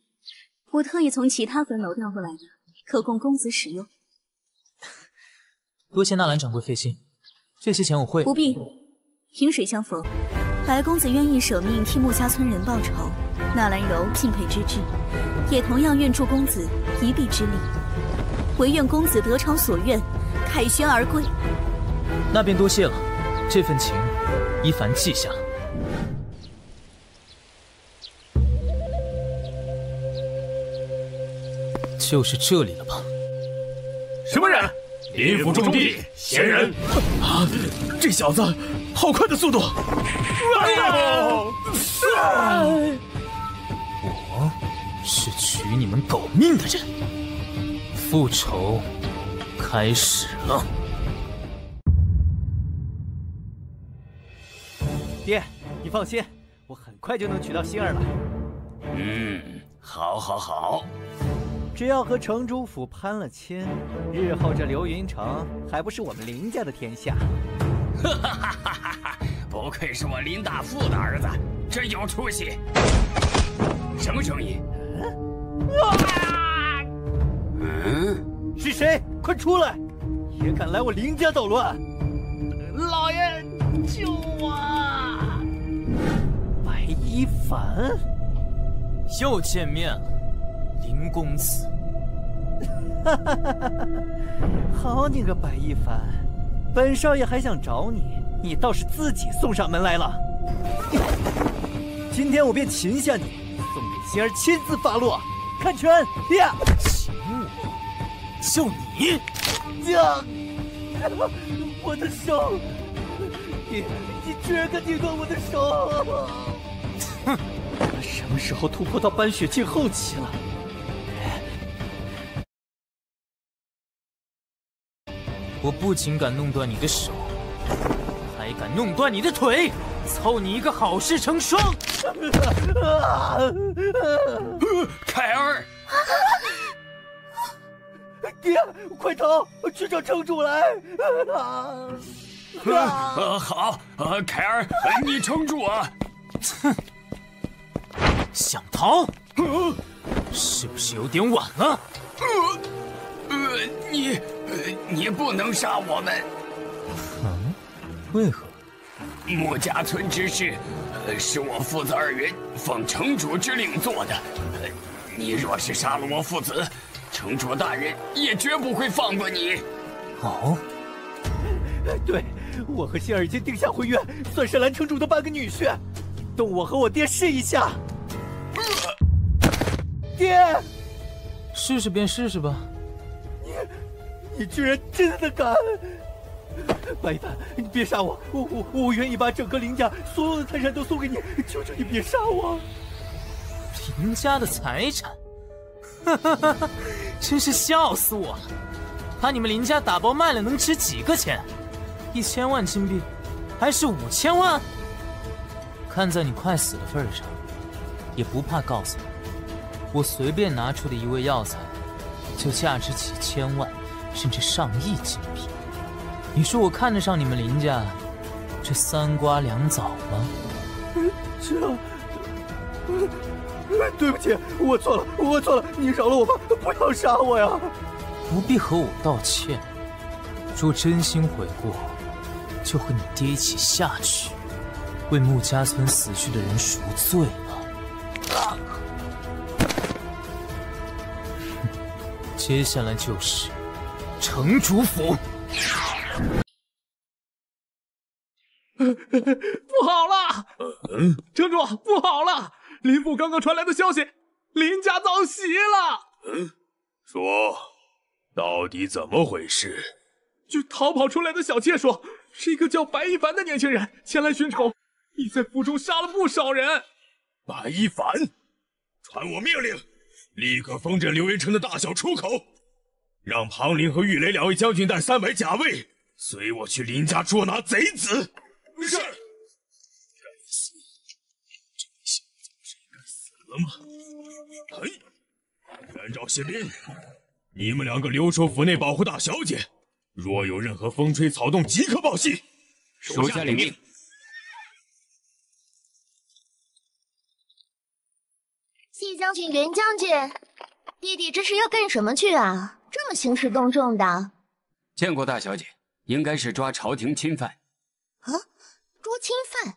我特意从其他坟楼调过来的，可供公子使用。多谢纳兰掌柜费心，这些钱我会不必。萍水相逢，白公子愿意舍命替穆家村人报仇，纳兰柔敬佩之至，也同样愿助公子一臂之力。唯愿公子得偿所愿，凯旋而归。那便多谢了，这份情一凡记下。就是这里了吧？什么人？林府重地，闲人！啊，这小子，好快的速度！我是取你们狗命的人，复仇开始了。爹，你放心，我很快就能娶到心儿了。嗯，好，好，好。只要和城主府攀了亲，日后这流云城还不是我们林家的天下？哈哈哈哈哈！不愧是我林大富的儿子，真有出息。什么声音？嗯？是谁？快出来！也敢来我林家捣乱！老爷，救我！白一凡，又见面了。林公子，哈哈哈哈哈！好你个白一凡，本少爷还想找你，你倒是自己送上门来了。今天我便擒下你，送给仙儿亲自发落。看拳呀！擒我？就你？呀！我的手！你你居然敢顶断我的手！哼！什么时候突破到斑血境后期了？我不仅敢弄断你的手，还敢弄断你的腿，凑你一个好事成双！凯儿，爹，快逃，去找城主来！呃，好，呃，凯儿，你撑住啊！哼，想逃？是不是有点晚了？呃，呃，你。呃你不能杀我们！嗯，为何？穆家村之事，是我父子二人奉城主之令做的。你若是杀了我父子，城主大人也绝不会放过你。哦，对，我和杏儿已经定下婚约，算是蓝城主的半个女婿。动我和我爹试一下。爹，试试便试试吧。你居然真的敢！白一凡，你别杀我！我我我愿意把整个林家所有的财产都送给你，求求你别杀我！林家的财产，哈哈哈哈！真是笑死我了！把你们林家打包卖了，能值几个钱？一千万金币，还是五千万？看在你快死的份上，也不怕告诉你，我随便拿出的一味药材，就价值几千万，甚至上亿金币。你说我看得上你们林家这三瓜两枣吗？是啊，对不起，我错了，我错了，你饶了我吧，不要杀我呀！不必和我道歉，若真心悔过，就和你爹一起下去，为穆家村死去的人赎罪了。接下来就是城主府。不好了！城主，不好了！林府刚刚传来的消息，林家遭袭了。嗯，说，到底怎么回事？据逃跑出来的小妾说，是一个叫白一凡的年轻人前来寻仇，你在府中杀了不少人。白一凡，传我命令，立刻封镇流云城的大小出口，让庞林和玉雷两位将军带三百甲卫随我去林家捉拿贼子。是。该死！这小子不是应该死了吗？嘿，元昭、谢兵，你们两个留守府内保护大小姐，若有任何风吹草动，即刻报信。属下领命。谢将军、袁将军，弟弟这是要干什么去啊？这么兴师动众的。见过大小姐，应该是抓朝廷钦犯。啊？捉钦犯？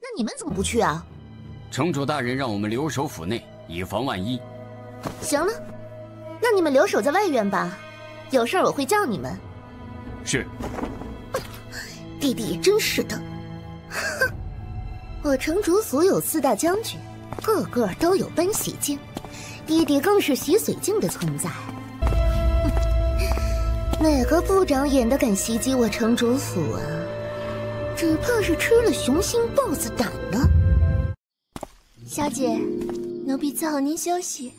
那你们怎么不去啊？城主大人让我们留守府内，以防万一。行了，那你们留守在外院吧，有事我会叫你们。是。弟弟真是的，哼！我城主府有四大将军，个个都有奔喜镜，弟弟更是洗髓镜的存在。哪个部长演的敢袭击我城主府啊？只怕是吃了雄心豹子胆了。小姐，奴婢伺候您休息。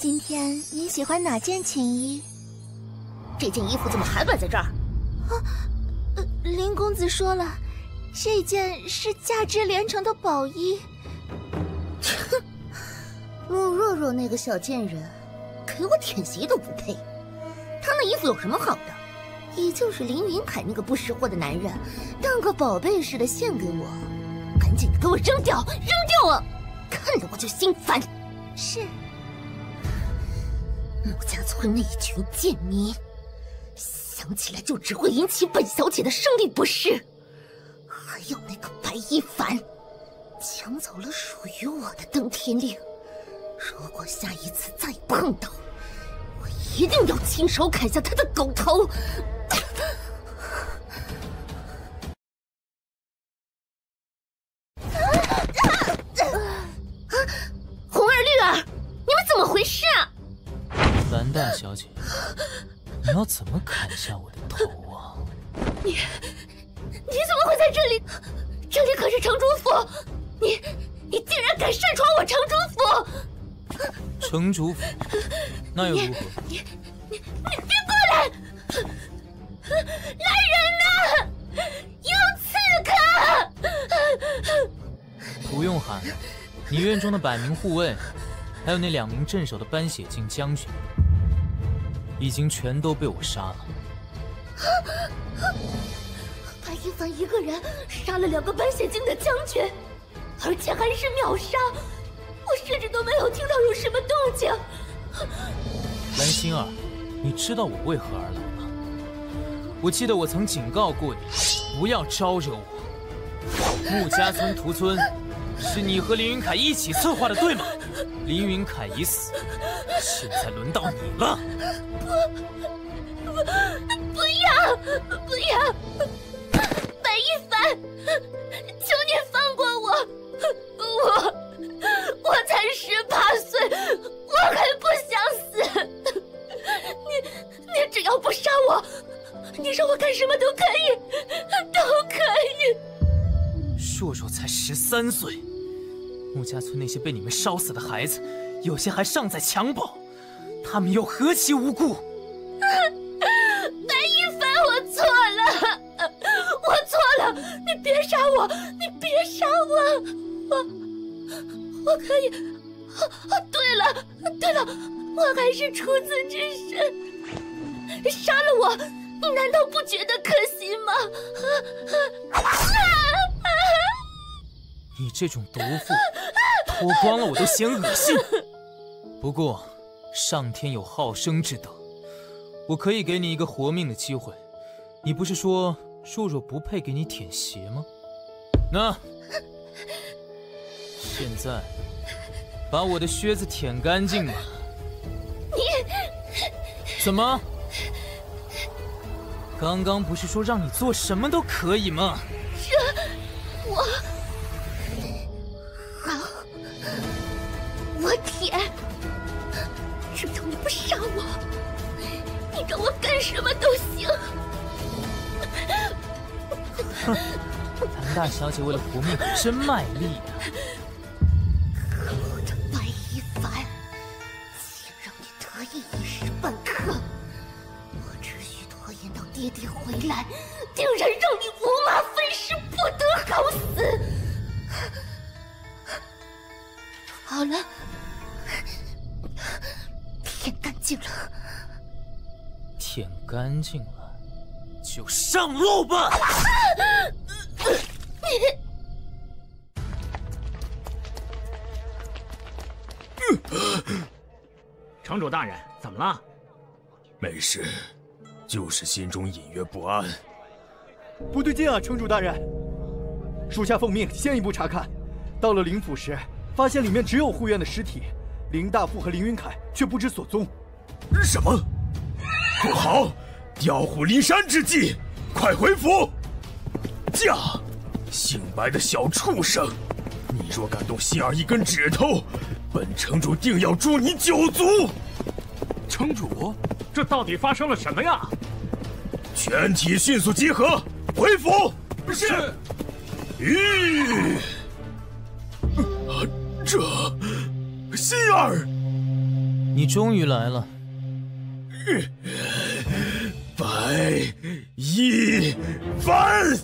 今天您喜欢哪件寝衣？这件衣服怎么还摆在这儿？啊，呃林公子说了，这件是价值连城的宝衣。哼，穆若若那个小贱人，给我舔鞋都不配。她那衣服有什么好的？也就是林云凯那个不识货的男人，当个宝贝似的献给我，赶紧的给我扔掉，扔掉啊！看了我就心烦。是。穆家村那一群贱民，想起来就只会引起本小姐的生理不适。还有那个白一凡，抢走了属于我的登天令。如果下一次再碰到，我一定要亲手砍下他的狗头。红儿、绿儿，你们怎么回事啊？蓝大小姐，你要怎么砍下我的头啊？你，你怎么会在这里？这里可是城主府，你，你竟然敢擅闯我城主府！城主府，那又如何？你，你，你别过来！来人呐！有刺客！不用喊，你院中的百名护卫，还有那两名镇守的斑血镜将军，已经全都被我杀了。白一凡一个人杀了两个斑血镜的将军，而且还是秒杀，我甚至都没有听到有什么动静。蓝心儿，你知道我为何而来吗？我记得我曾警告过你，不要招惹我。穆家村屠村，是你和林云凯一起策划的，对吗？林云凯已死，现在轮到你了。不，不，不要，不要！白一凡，求你放过我，我，我才十八岁，我还不想死。你，你只要不杀我，你让我干什么都可以，都可以。若若才十三岁，穆家村那些被你们烧死的孩子，有些还尚在襁褓，他们又何其无辜！白一凡，我错了，我错了，你别杀我，你别杀我，我我可以。对了，对了，我还是处子之身，杀了我，你难道不觉得可惜吗？你这种毒妇，脱光了我都嫌恶心。不过，上天有好生之德，我可以给你一个活命的机会。你不是说若若不配给你舔鞋吗？那，现在把我的靴子舔干净吧。你怎么？刚刚不是说让你做什么都可以吗？这，我好，我舔。只要你不杀我，你让我干什么都行。哼，蓝大小姐为了活命可真卖力啊！我的白一凡，竟让你得意一时半刻，我只需拖延到爹爹回来，定然让你五马分尸，不得好死。好了，舔干净了，舔干净了。就上路吧！你城主大人，怎么了？没事，就是心中隐约不安。不对劲啊，城主大人！属下奉命先一步查看，到了灵府时，发现里面只有护院的尸体，林大富和林云凯却不知所踪。什么？不好！调虎离山之计，快回府！驾！姓白的小畜生，你若敢动心儿一根指头，本城主定要诛你九族！城主，这到底发生了什么呀？全体迅速集合，回府！是。咦！啊，这心儿，你终于来了。白一凡，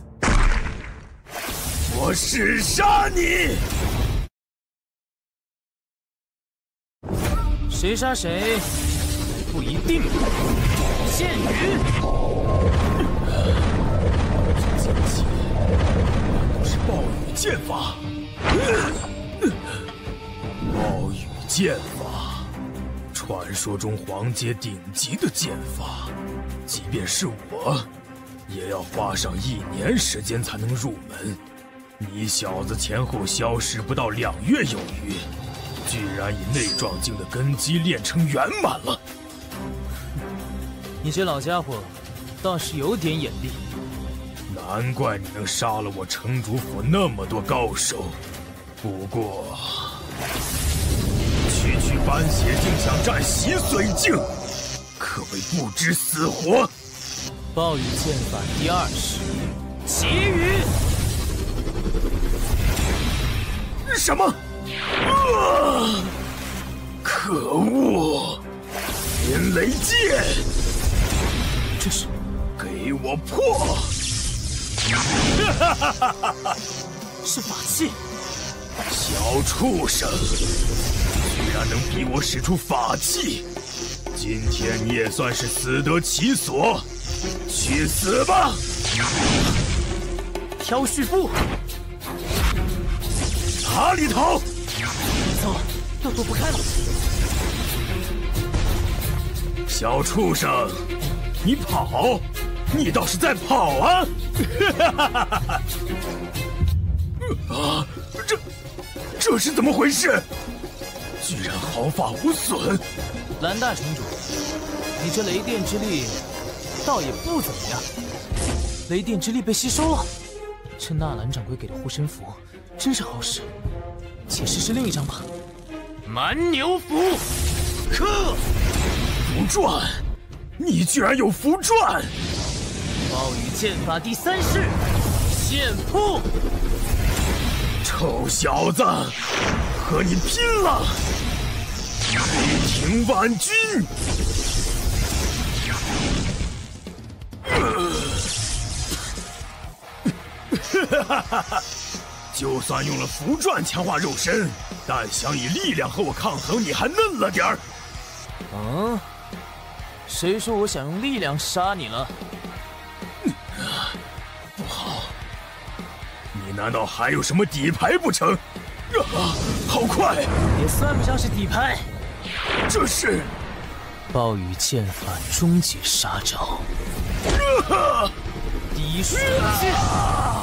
我誓杀你！谁杀谁不一定。剑雨，这剑气难道是暴雨剑法？暴雨剑法，传说中皇阶顶级的剑法。即便是我，也要花上一年时间才能入门。你小子前后消失不到两月有余，居然以内壮境的根基练成圆满了。你这老家伙倒是有点眼力。难怪你能杀了我城主府那么多高手。不过，区区斑血竟想占洗髓境！可谓不知死活！暴雨剑法第二式，急雨。什么？啊！可恶！天雷剑！这是给我破！哈哈哈哈哈！是法器！小畜生，居然能逼我使出法器！今天你也算是死得其所，去死吧！挑旭步，哪里逃？糟了，要躲不开了！小畜生，你跑？你倒是在跑啊！啊，这这是怎么回事？居然毫发无损！蓝大城主，你这雷电之力倒也不怎么样。雷电之力被吸收了，这纳兰掌柜给的护身符真是好使。且试试另一张吧。蛮牛符，呵，符篆，你居然有符篆！暴雨剑法第三式，剑扑！臭小子，和你拼了！雷霆万钧！哈哈哈哈哈就算用了符篆强化肉身，但想以力量和我抗衡，你还嫩了点儿。嗯，谁说我想用力量杀你了？不好，你难道还有什么底牌不成？啊，好快！也算不上是底牌，这是暴雨剑法终极杀招。啊！滴水剑。我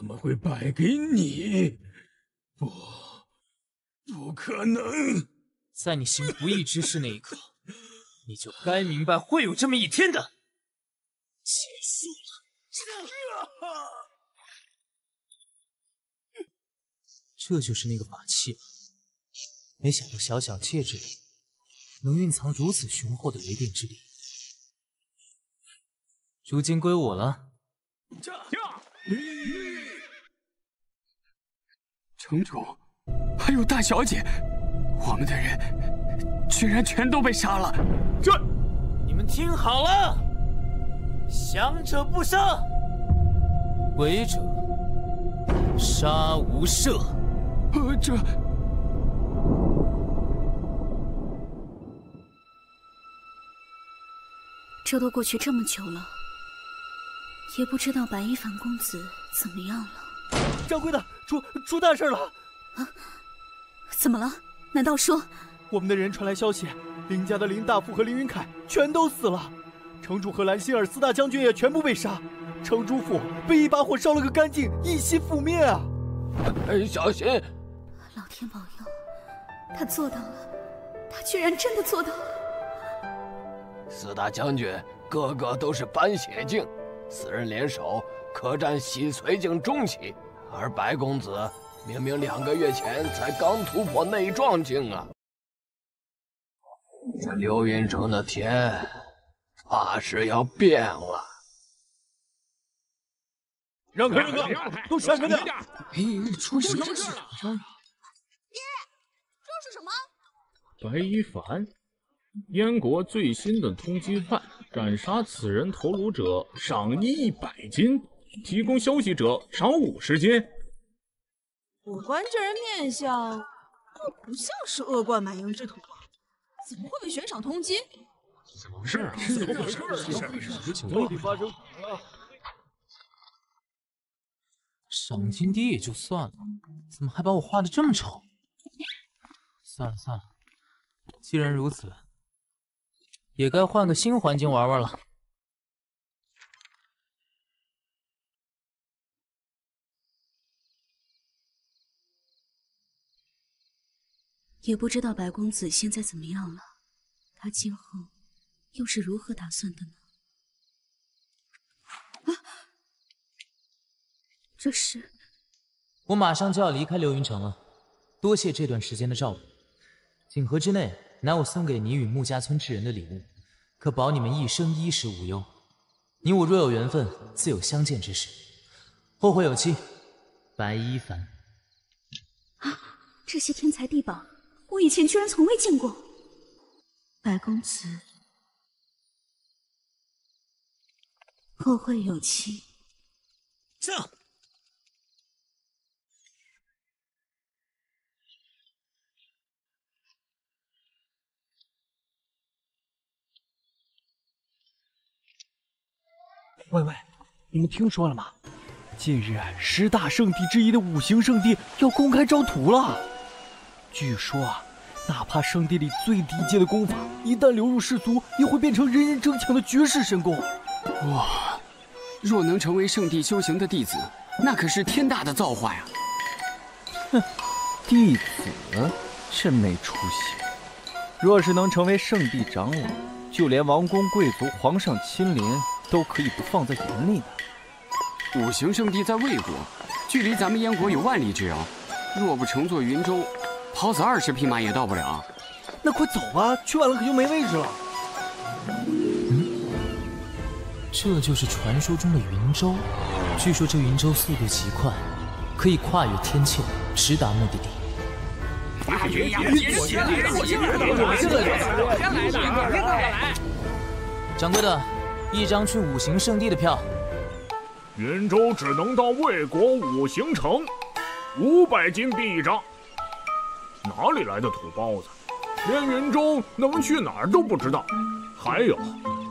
怎么会败给你？不，不可能！在你行不义之事那一刻，你就该明白会有这么一天的。结束了。这就是那个法器，没想到小小戒指里能蕴藏如此雄厚的雷电之力。如今归我了。城主，还有大小姐，我们的人居然全都被杀了！这，你们听好了，降者不杀，违者杀无赦。呃，这这都过去这么久了，也不知道白一凡公子怎么样了。掌柜的，出出大事了！啊，怎么了？难道说我们的人传来消息，林家的林大富和林云凯全都死了，城主和兰心儿四大将军也全部被杀，城主府被一把火烧了个干净，一夕覆灭啊！小心！老天保佑，他做到了，他居然真的做到了！四大将军个个都是斑血境，四人联手可战洗髓境中期，而白公子明明两个月前才刚突破内壮境啊！这流云城的天，怕是要变了。让开，让开，都闪开点！哎，出什么事了？爹，这是什么？白一凡，燕国最新的通缉犯，斩杀此人头颅者赏一百金，提供消息者赏五十金。五官这人面相，倒不像是恶贯满盈之徒啊，怎么会被悬赏通缉？怎么回事啊？怎么回事啊？到底发生什么了？赏金低也就算了，怎么还把我画的这么丑？算了算了，既然如此，也该换个新环境玩玩了。也不知道白公子现在怎么样了，他今后又是如何打算的呢？啊！这是……我马上就要离开流云城了，多谢这段时间的照顾。锦盒之内，乃我送给你与穆家村之人的礼物，可保你们一生衣食无忧。你我若有缘分，自有相见之时。后会有期，白一凡。啊！这些天才地宝，我以前居然从未见过。白公子，后会有期。这。喂喂，你们听说了吗？近日十大圣地之一的五行圣地要公开招徒了。据说啊，哪怕圣地里最低阶的功法，一旦流入世俗，也会变成人人争抢的绝世神功。哇！若能成为圣地修行的弟子，那可是天大的造化呀！哼，弟子真没出息。若是能成为圣地长老，就连王公贵族、皇上亲临。都可以不放在眼里呢。五行圣地在魏国，距离咱们燕国有万里之遥。若不乘坐云舟，跑死二十匹马也到不了。那快走吧，去晚了可就没位置了。嗯，这就是传说中的云舟。据说这云舟速度极快，可以跨越天堑，直达目的地。大云阳我先来了！我先来的，我先来的，我先来的，我先过来。掌柜的。一张去五行圣地的票。云州只能到魏国五行城，五百金币一张。哪里来的土包子？连云州能去哪儿都不知道。还有，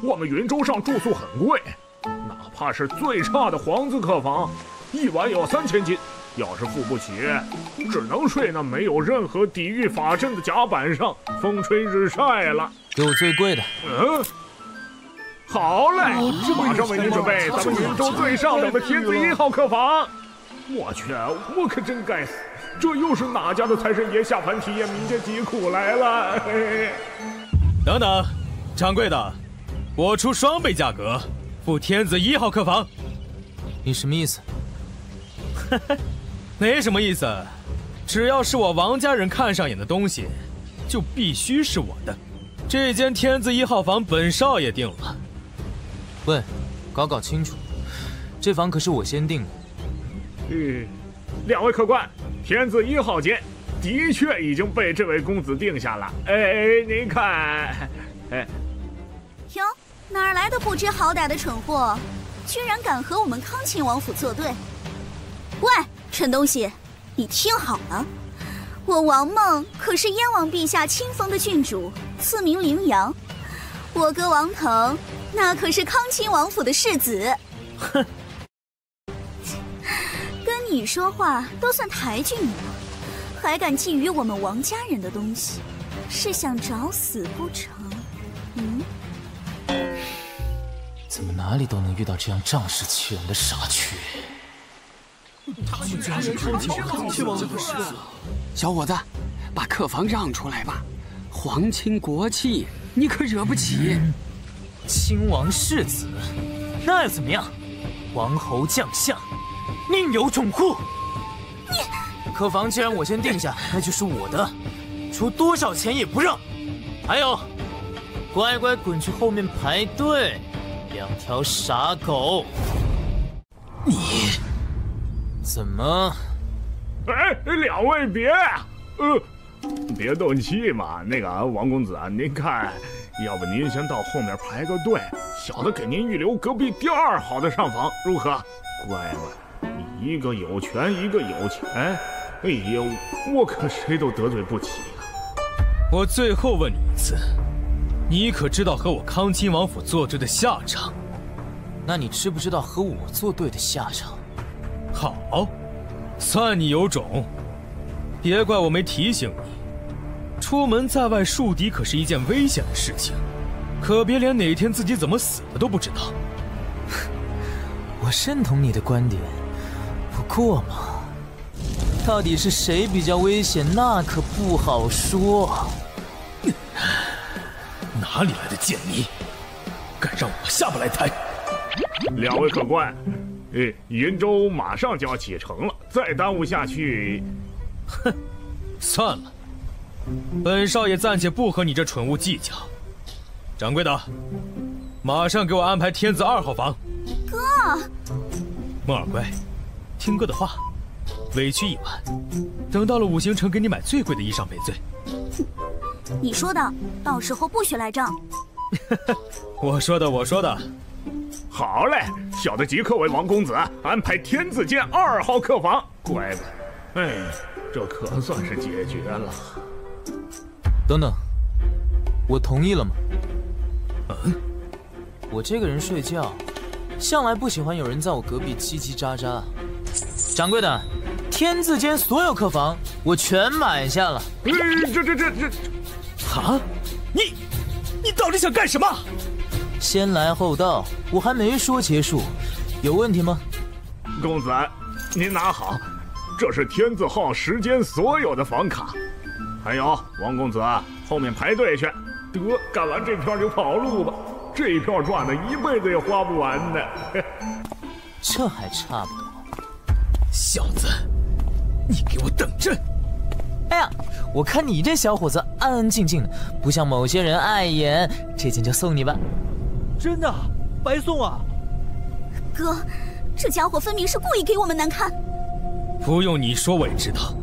我们云州上住宿很贵，哪怕是最差的皇子客房，一晚也要三千金。要是付不起，只能睡那没有任何抵御法阵的甲板上，风吹日晒了。给我最贵的。嗯，好嘞，马上为您准备咱们云州最上等的天字一号客房。我去，我可真该死，这又是哪家的财神爷下凡体验民间疾苦来了？嘿嘿等等，掌柜的，我出双倍价格付天子一号客房。你什么意思？没什么意思，只要是我王家人看上眼的东西，就必须是我的。这间天字一号房，本少爷定了。喂，搞搞清楚，这房可是我先定的。嗯，两位客官，天字一号间的确已经被这位公子定下了。哎，您看，哎，哟，哪来的不知好歹的蠢货，居然敢和我们康亲王府作对？喂！陈东西，你听好了，我王梦可是燕王陛下亲封的郡主，赐名羚羊。我哥王腾，那可是康亲王府的世子。哼，跟你说话都算抬举你了，还敢觊觎我们王家人的东西，是想找死不成？嗯？怎么哪里都能遇到这样仗势欺人的傻缺？他们居然是康亲王的世子！小伙子，把客房让出来吧，皇亲国戚，你可惹不起。亲王世子，那又怎么样？王侯将相，宁有种乎？你客房既然我先定下，那就是我的，出多少钱也不让。还有，乖乖滚去后面排队，两条傻狗！你。怎么？哎，两位别，呃，别动气嘛。那个王公子啊，您看，要不您先到后面排个队，小的给您预留隔壁第二好的上房，如何？乖乖，一个有权，一个有钱。哎呀，我可谁都得罪不起啊。我最后问你一次，你可知道和我康亲王府作对的下场？那你知不知道和我作对的下场？好，算你有种。别怪我没提醒你，出门在外树敌可是一件危险的事情，可别连哪天自己怎么死的都不知道。我认同你的观点，不过嘛，到底是谁比较危险，那可不好说。哪里来的贱民，敢让我下不来台？两位客官。呃，云州马上就要启程了，再耽误下去，哼，算了，本少爷暂且不和你这蠢物计较。掌柜的，马上给我安排天子二号房。哥，梦儿乖，听哥的话，委屈一晚，等到了五行城，给你买最贵的衣裳赔罪。你说的，到时候不许赖账。我说的，我说的。好嘞，小的即刻为王公子安排天字间二号客房。乖乖，哎，这可算是解决了。等等，我同意了吗？嗯，我这个人睡觉，向来不喜欢有人在我隔壁叽叽喳喳。掌柜的，天字间所有客房我全买下了。这这这这，啊，你你到底想干什么？先来后到，我还没说结束，有问题吗？公子，您拿好，这是天字号时间所有的房卡。还有王公子，后面排队去。得，干完这票就跑路吧，这一票赚的一辈子也花不完呢。这还差不多。小子，你给我等着！哎呀，我看你这小伙子安安静静的，不像某些人碍眼，这件就送你吧。真的，白送啊！哥，这家伙分明是故意给我们难堪。不用你说，我也知道。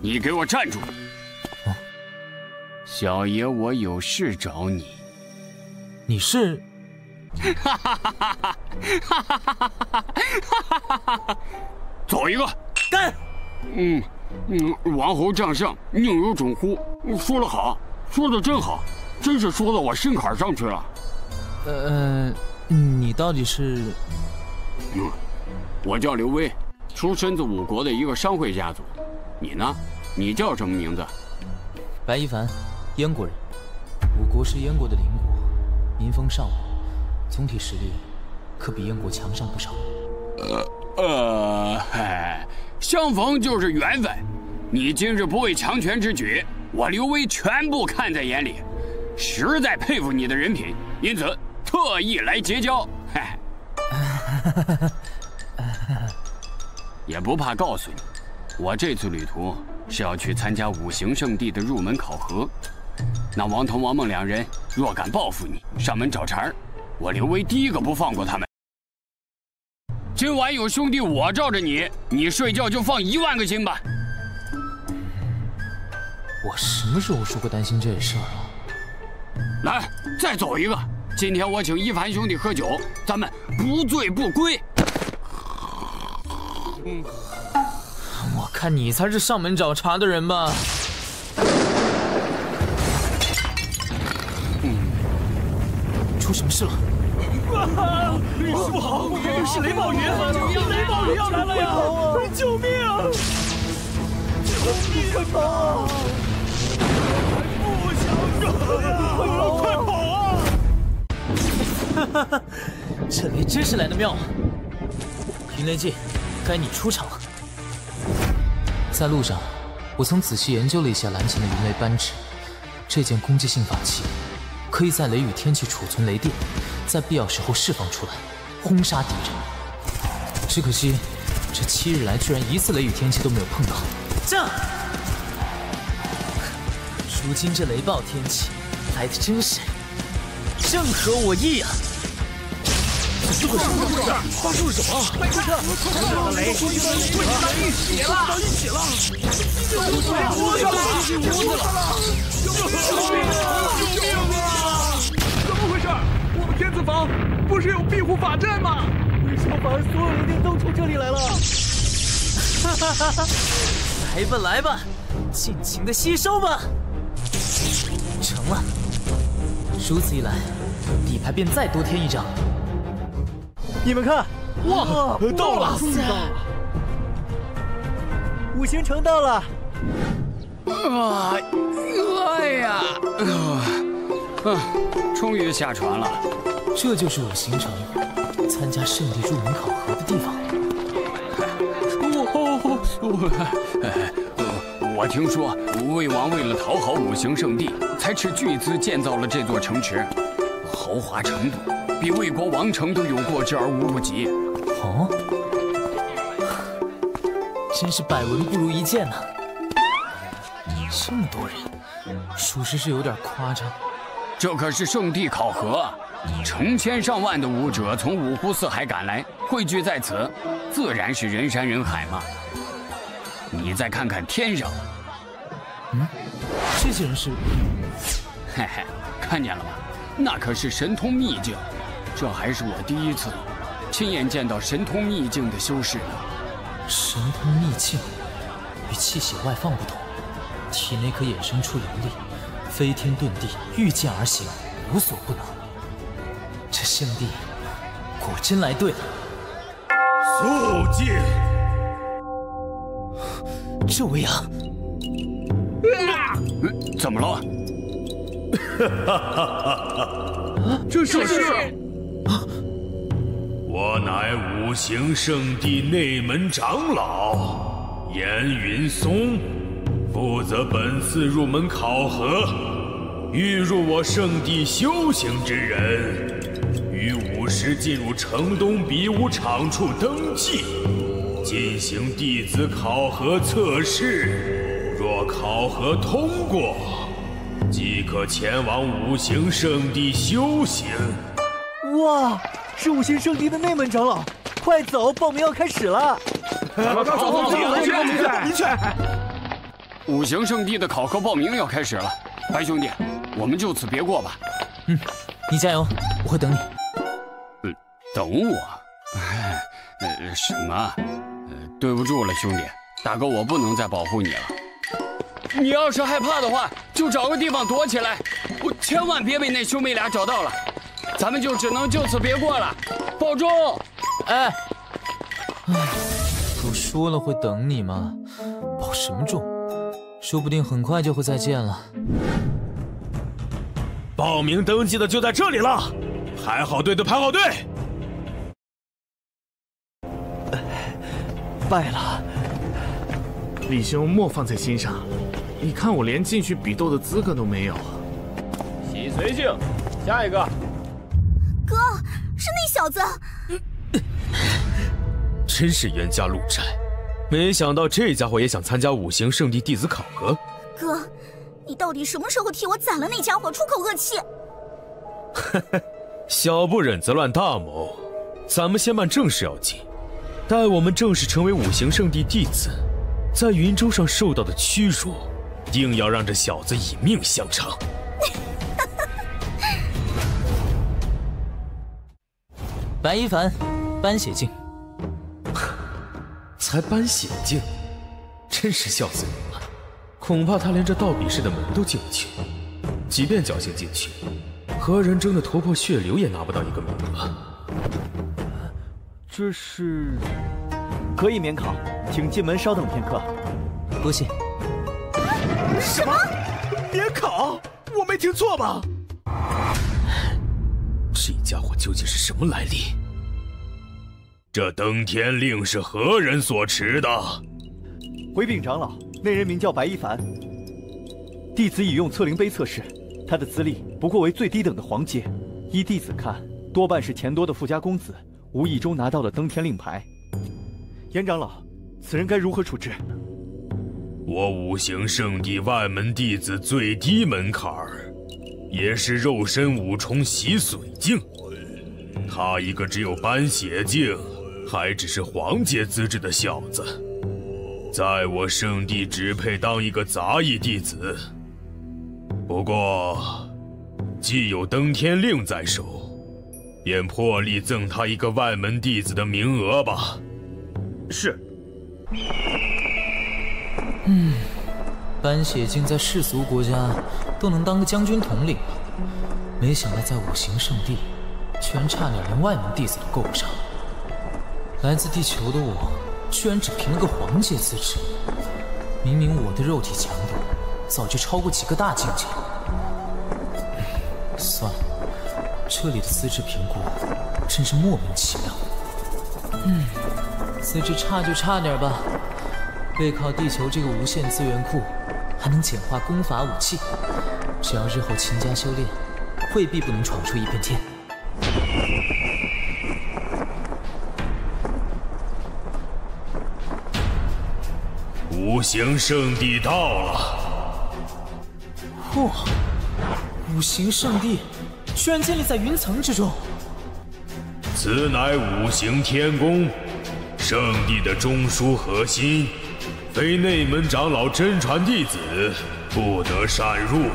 你给我站住！小爷我有事找你。你是？哈哈哈哈哈！哈哈哈哈哈！走一个，干！嗯嗯，王侯将相宁有种乎？说得好，说的真好，真是说到我心坎上去了。呃，你到底是？嗯，我叫刘威，出身自五国的一个商会家族。你呢？你叫什么名字？白一凡，燕国人。五国是燕国的邻国，民风尚武，总体实力可比燕国强上不少。呃呃，嗨，相逢就是缘分。你今日不畏强权之举，我刘威全部看在眼里，实在佩服你的人品，因此特意来结交。嗨，也不怕告诉你，我这次旅途是要去参加五行圣地的入门考核。那王腾、王梦两人若敢报复你，上门找茬儿，我刘威第一个不放过他们。今晚有兄弟我罩着你，你睡觉就放一万个心吧。我什么时候说过担心这事儿了？来，再走一个。今天我请一凡兄弟喝酒，咱们不醉不归。嗯我看你才是上门找茬的人吧。出什么事了？啊！师傅好，是雷暴雨，雷暴雨要来了呀！救命啊！救命啊！不想走呀！快跑啊！哈哈哈，这雷真是来的妙啊！云雷镜，该你出场了。在路上，我曾仔细研究了一下蓝琴的云雷扳指，这件攻击性法器。可以在雷雨天气储存雷电，在必要时候释放出来，轰杀敌人。只可惜，这七日来居然一次雷雨天气都没有碰到。这，如今这雷暴天气来的真是。正合我意啊！这个什么？事？发生了什么？快看，这雷聚集到一起了！到一起了！救命啊！救命啊！救命啊！怎么回事？我们天子坊不是有庇护法阵吗？为什么把所有雷电都冲这里来了？哈哈哈哈！来吧来吧，尽情的吸收吧！成了，如此一来，底牌便再多添一张。你们看，哇，到了！终于到了！五行城到了！啊，哎呀，啊，终于下船了。这就是我行程参加圣地入门考核的地方。我我我听说魏王为了讨好五行圣地，才斥巨资建造了这座城池，豪华程度。比魏国王城都有过之而无不及。哦，真是百闻不如一见呐！这么多人，属实是有点夸张。这可是圣地考核，成千上万的武者从五湖四海赶来，汇聚在此，自然是人山人海嘛。你再看看天上，嗯，这些人是？嘿嘿，看见了吗？那可是神通秘境。这还是我第一次亲眼见到神通秘境的修士呢。神通秘境与气血外放不同，体内可衍生出灵力，飞天遁地，御剑而行，无所不能。这圣地果真来对了。肃静！这维扬，怎么了？哈哈哈哈！这是。我乃五行圣地内门长老严云松，负责本次入门考核。欲入我圣地修行之人，时进入城东比武场处登记，进行弟子考核测试。若考核通过，即可前往五行圣地修行。哇！是五行圣地的内门长老，快走，报名要开始了！走走走，你去你去你去！五行圣地的考核报名要开始了，白兄弟，我们就此别过吧。嗯，你加油，我会等你。呃，等我？哎，呃，什么？呃，对不住了，兄弟，大哥，我不能再保护你了。你要是害怕的话，就找个地方躲起来，我千万别被那兄妹俩找到了。咱们就只能就此别过了，保重。哎，哎，不说了会等你吗？保什么重？说不定很快就会再见了。报名登记的就在这里了，排好队的排好队。败了，李兄莫放在心上。你看我连进去比斗的资格都没有。洗随性，下一个。哥，是那小子。真是冤家路窄，没想到这家伙也想参加五行圣地弟子考核。哥，你到底什么时候替我宰了那家伙，出口恶气？小不忍则乱大谋，咱们先办正事要紧。待我们正式成为五行圣地弟子，在云州上受到的屈辱，定要让这小子以命相偿。白一凡，搬血镜。才搬血镜，真是笑死人了。恐怕他连这道比试的门都进不去，即便侥幸进去，和人争得头破血流也拿不到一个名额。这是可以免考，请进门稍等片刻。多谢。什么？免考？我没听错吧？这家伙究竟是什么来历？这登天令是何人所持的？回禀长老，那人名叫白一凡。弟子已用测灵碑测试，他的资历不过为最低等的黄阶。依弟子看，多半是钱多的富家公子，无意中拿到了登天令牌。严长老，此人该如何处置？我五行圣地外门弟子最低门槛，也是肉身五重洗髓境。他一个只有斑血境。还只是黄阶资质的小子，在我圣地只配当一个杂役弟子。不过，既有登天令在手，便破例赠他一个外门弟子的名额吧。是。嗯，搬血境在世俗国家都能当个将军统领了，没想到在五行圣地，居然差点连外门弟子都够不上。来自地球的我，居然只凭了个黄阶资质。明明我的肉体强度早就超过几个大境界。算了，这里的资质评估真是莫名其妙。嗯，资质差就差点吧，背靠地球这个无限资源库，还能简化功法武器。只要日后勤加修炼，未必不能闯出一片天。五行圣地到了！嚯，五行圣地居然建立在云层之中。此乃五行天宫，圣地的中枢核心，非内门长老真传弟子不得擅入。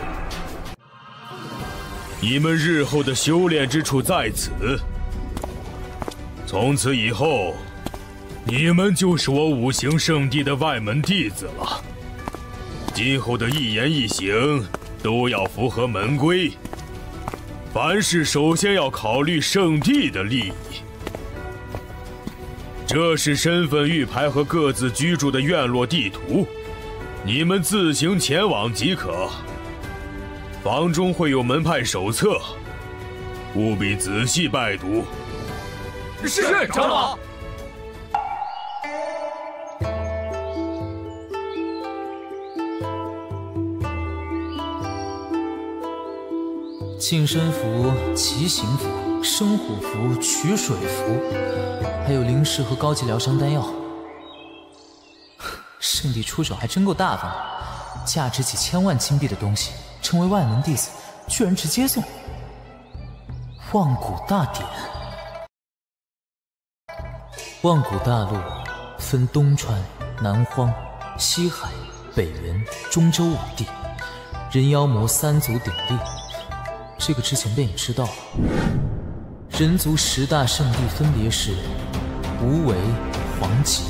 你们日后的修炼之处在此，从此以后。你们就是我五行圣地的外门弟子了。今后的一言一行都要符合门规，凡事首先要考虑圣地的利益。这是身份玉牌和各自居住的院落地图，你们自行前往即可。房中会有门派手册，务必仔细拜读。是长老。净身符、骑行符、生火符、取水符，还有灵石和高级疗伤丹药。圣地出手还真够大方，价值几千万金币的东西，成为外门弟子居然直接送。万古大典，万古大陆分东川、南荒、西海、北原、中州五地。人妖魔三足鼎立，这个之前便已知道了。人族十大圣地分别是无为、黄极、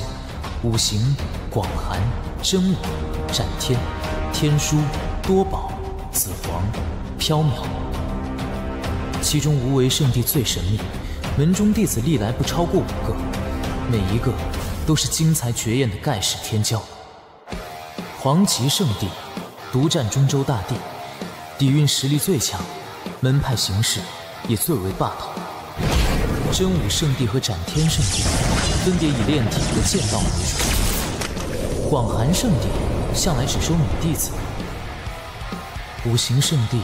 五行、广寒、真武、战天、天书、多宝、紫皇、缥缈。其中无为圣地最神秘，门中弟子历来不超过五个，每一个都是精彩绝艳的盖世天骄。黄极圣地独占中州大地，底蕴实力最强，门派形式也最为霸道。真武圣地和斩天圣地分别以炼体和剑道为主。广寒圣地向来只收女弟子。五行圣地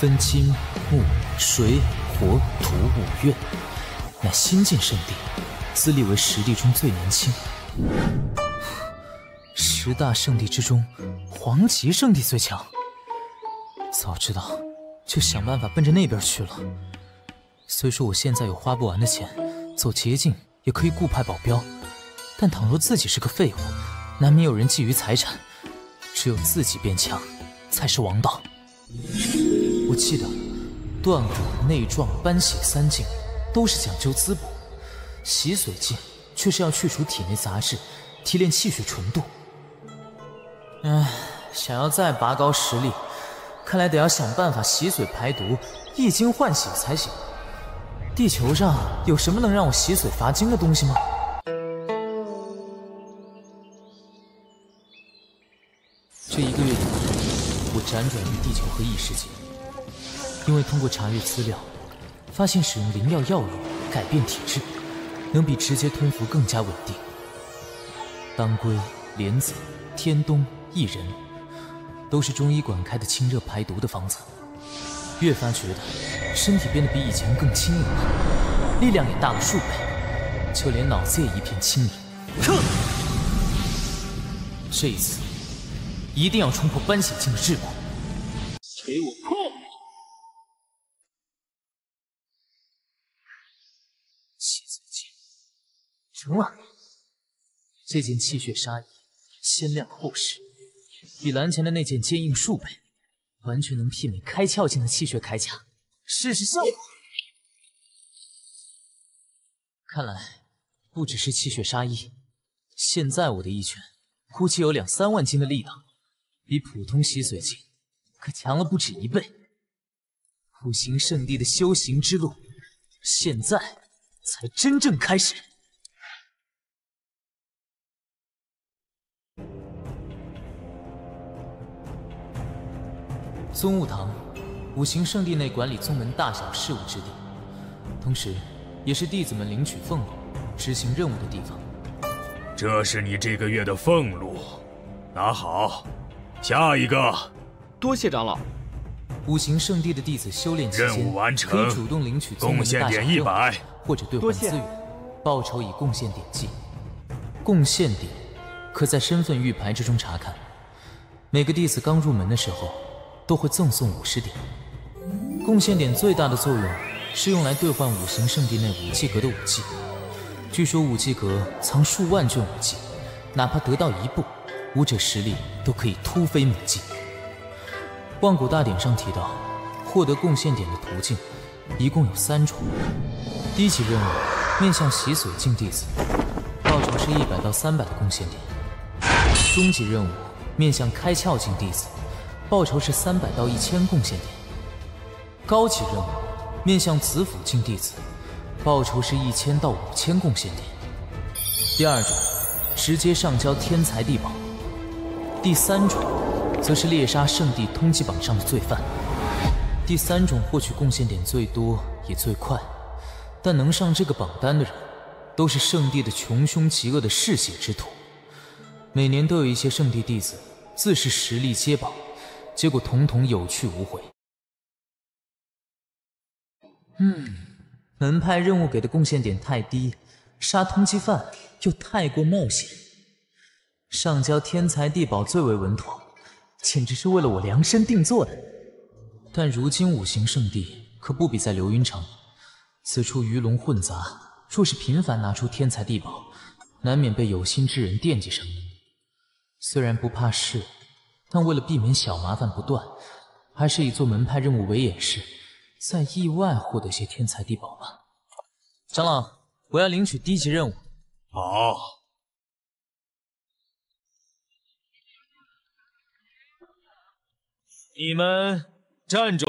分金、木、水、火、土五院，乃新晋圣地，资历为十地中最年轻。十大圣地之中，黄极圣地最强。早知道，就想办法奔着那边去了。虽说我现在有花不完的钱，走捷径也可以雇派保镖，但倘若自己是个废物，难免有人觊觎财产。只有自己变强，才是王道。我记得，断骨、内壮、斑血三境都是讲究滋补，洗髓境却是要去除体内杂质，提炼气血纯度。唉，想要再拔高实力，看来得要想办法洗髓排毒，益精换血才行。地球上有什么能让我洗髓伐精的东西吗？这一个月以来，我辗转于地球和异世界，因为通过查阅资料，发现使用灵药药物改变体质，能比直接吞服更加稳定。当归、莲子、天冬、薏仁，都是中医馆开的清热排毒的方子。越发觉得身体变得比以前更轻盈了，力量也大了数倍，就连脑子也一片清明。撤！这一次一定要冲破斑血境的桎梏，给我破！气血剑，成了。这件气血杀衣先亮后实，比蓝前的那件坚硬数倍。完全能媲美开窍境的气血铠甲，试试效果。看来不只是气血杀意，现在我的一拳估计有两三万斤的力量，比普通吸髓境可强了不止一倍。五行圣地的修行之路，现在才真正开始。宗务堂，五行圣地内管理宗门大小事务之地，同时，也是弟子们领取俸禄、执行任务的地方。这是你这个月的俸禄，拿好。下一个，多谢长老。五行圣地的弟子修炼期间，任务完成，可以主动领取宗门的大小任务，或者兑换资源，报酬以贡献点计。贡献点可在身份玉牌之中查看。每个弟子刚入门的时候。都会赠送五十点贡献点，最大的作用是用来兑换五行圣地内武技阁的武技。据说武技阁藏数万卷武技，哪怕得到一部，武者实力都可以突飞猛进。万古大典上提到，获得贡献点的途径一共有三种：低级任务，面向洗髓境弟子，报酬是一百到三百的贡献点；中级任务，面向开窍境弟子。报酬是三百到一千贡献点。高级任务，面向紫府境弟子，报酬是一千到五千贡献点。第二种，直接上交天才地宝。第三种，则是猎杀圣地通缉榜上的罪犯。第三种获取贡献点最多也最快，但能上这个榜单的人，都是圣地的穷凶极恶的嗜血之徒。每年都有一些圣地弟子自恃实力接榜。结果统统有去无回。嗯，门派任务给的贡献点太低，杀通缉犯又太过冒险，上交天才地宝最为稳妥，简直是为了我量身定做的。但如今五行圣地可不比在流云城，此处鱼龙混杂，若是频繁拿出天才地宝，难免被有心之人惦记上。虽然不怕事。但为了避免小麻烦不断，还是以做门派任务为掩饰，再意外获得些天才地宝吧。长老，我要领取低级任务。好。你们站住，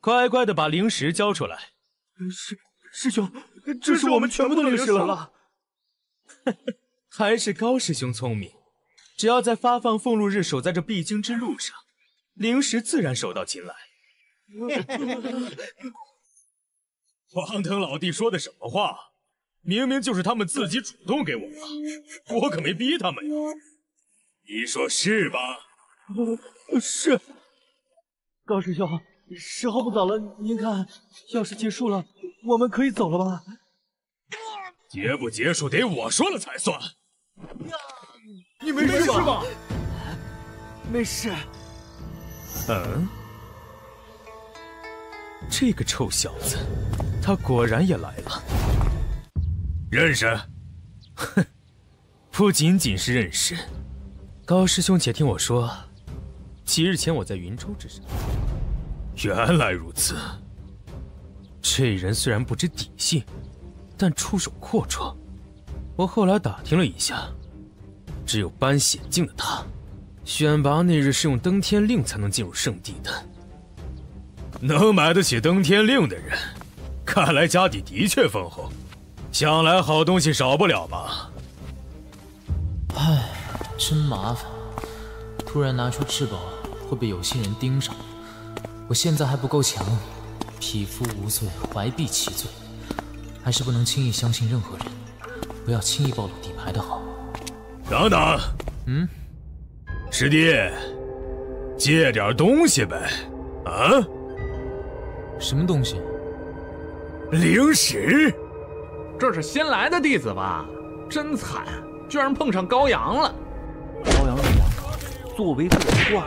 乖乖的把灵石交出来。师师兄，这是我们全部的灵石了。还是高师兄聪明，只要在发放俸禄日守在这必经之路上，灵石自然手到擒来。王腾老弟说的什么话？明明就是他们自己主动给我的，我可没逼他们呀。你说是吧？是。高师兄，时候不早了，您看，要是结束了，我们可以走了吧？结不结束得我说了才算。你没事吧？没事。嗯，这个臭小子，他果然也来了。认识？哼，不仅仅是认识。高师兄，且听我说，几日前我在云州之上。原来如此。这人虽然不知底细，但出手阔绰。我后来打听了一下，只有搬险境的他，选拔那日是用登天令才能进入圣地的。能买得起登天令的人，看来家底的确丰厚，想来好东西少不了吧？唉，真麻烦，突然拿出至宝会被有心人盯上。我现在还不够强，匹夫无罪，怀璧其罪，还是不能轻易相信任何人，不要轻易暴露底牌的好。等等，嗯，师弟，借点东西呗？啊？什么东西？灵石？这是新来的弟子吧？真惨，居然碰上高阳了。高阳这样，作为恶怪。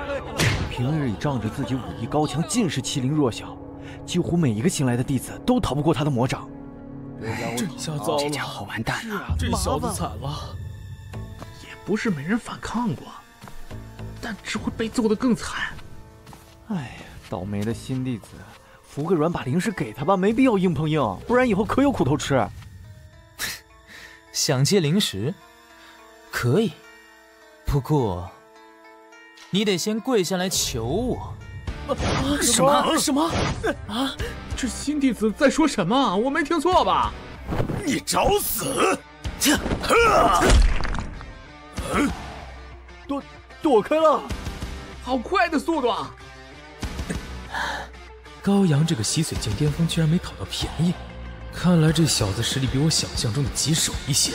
平日里仗着自己武艺高强，尽是欺凌弱小，几乎每一个新来的弟子都逃不过他的魔掌。这下糟了，这家伙完蛋了，这小子惨了。也不是没人反抗过，但只会被揍得更惨。哎呀，倒霉的新弟子，服个软，把零食给他吧，没必要硬碰硬，不然以后可有苦头吃。想借零食，可以，不过。你得先跪下来求我。什么什么？啊！这新弟子在说什么？我没听错吧？你找死！切！躲躲开了！好快的速度啊！高阳这个洗髓境巅峰居然没讨到便宜，看来这小子实力比我想象中的棘手一些。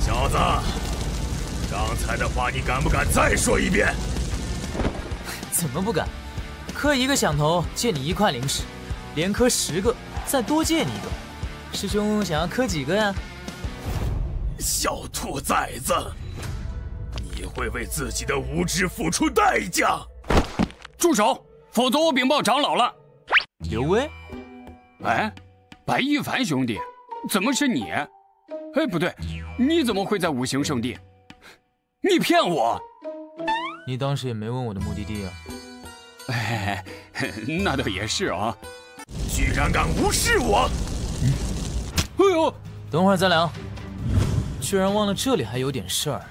小子！刚才的话，你敢不敢再说一遍？怎么不敢？磕一个响头，借你一块灵石，连磕十个，再多借你一个。师兄想要磕几个呀？小兔崽子，你会为自己的无知付出代价！住手，否则我禀报长老了。刘威，哎，白一凡兄弟，怎么是你？哎，不对，你怎么会在五行圣地？你骗我！你当时也没问我的目的地啊？哎，那倒也是啊。居然敢无视我！哎呦，等会儿再聊。居然忘了这里还有点事儿。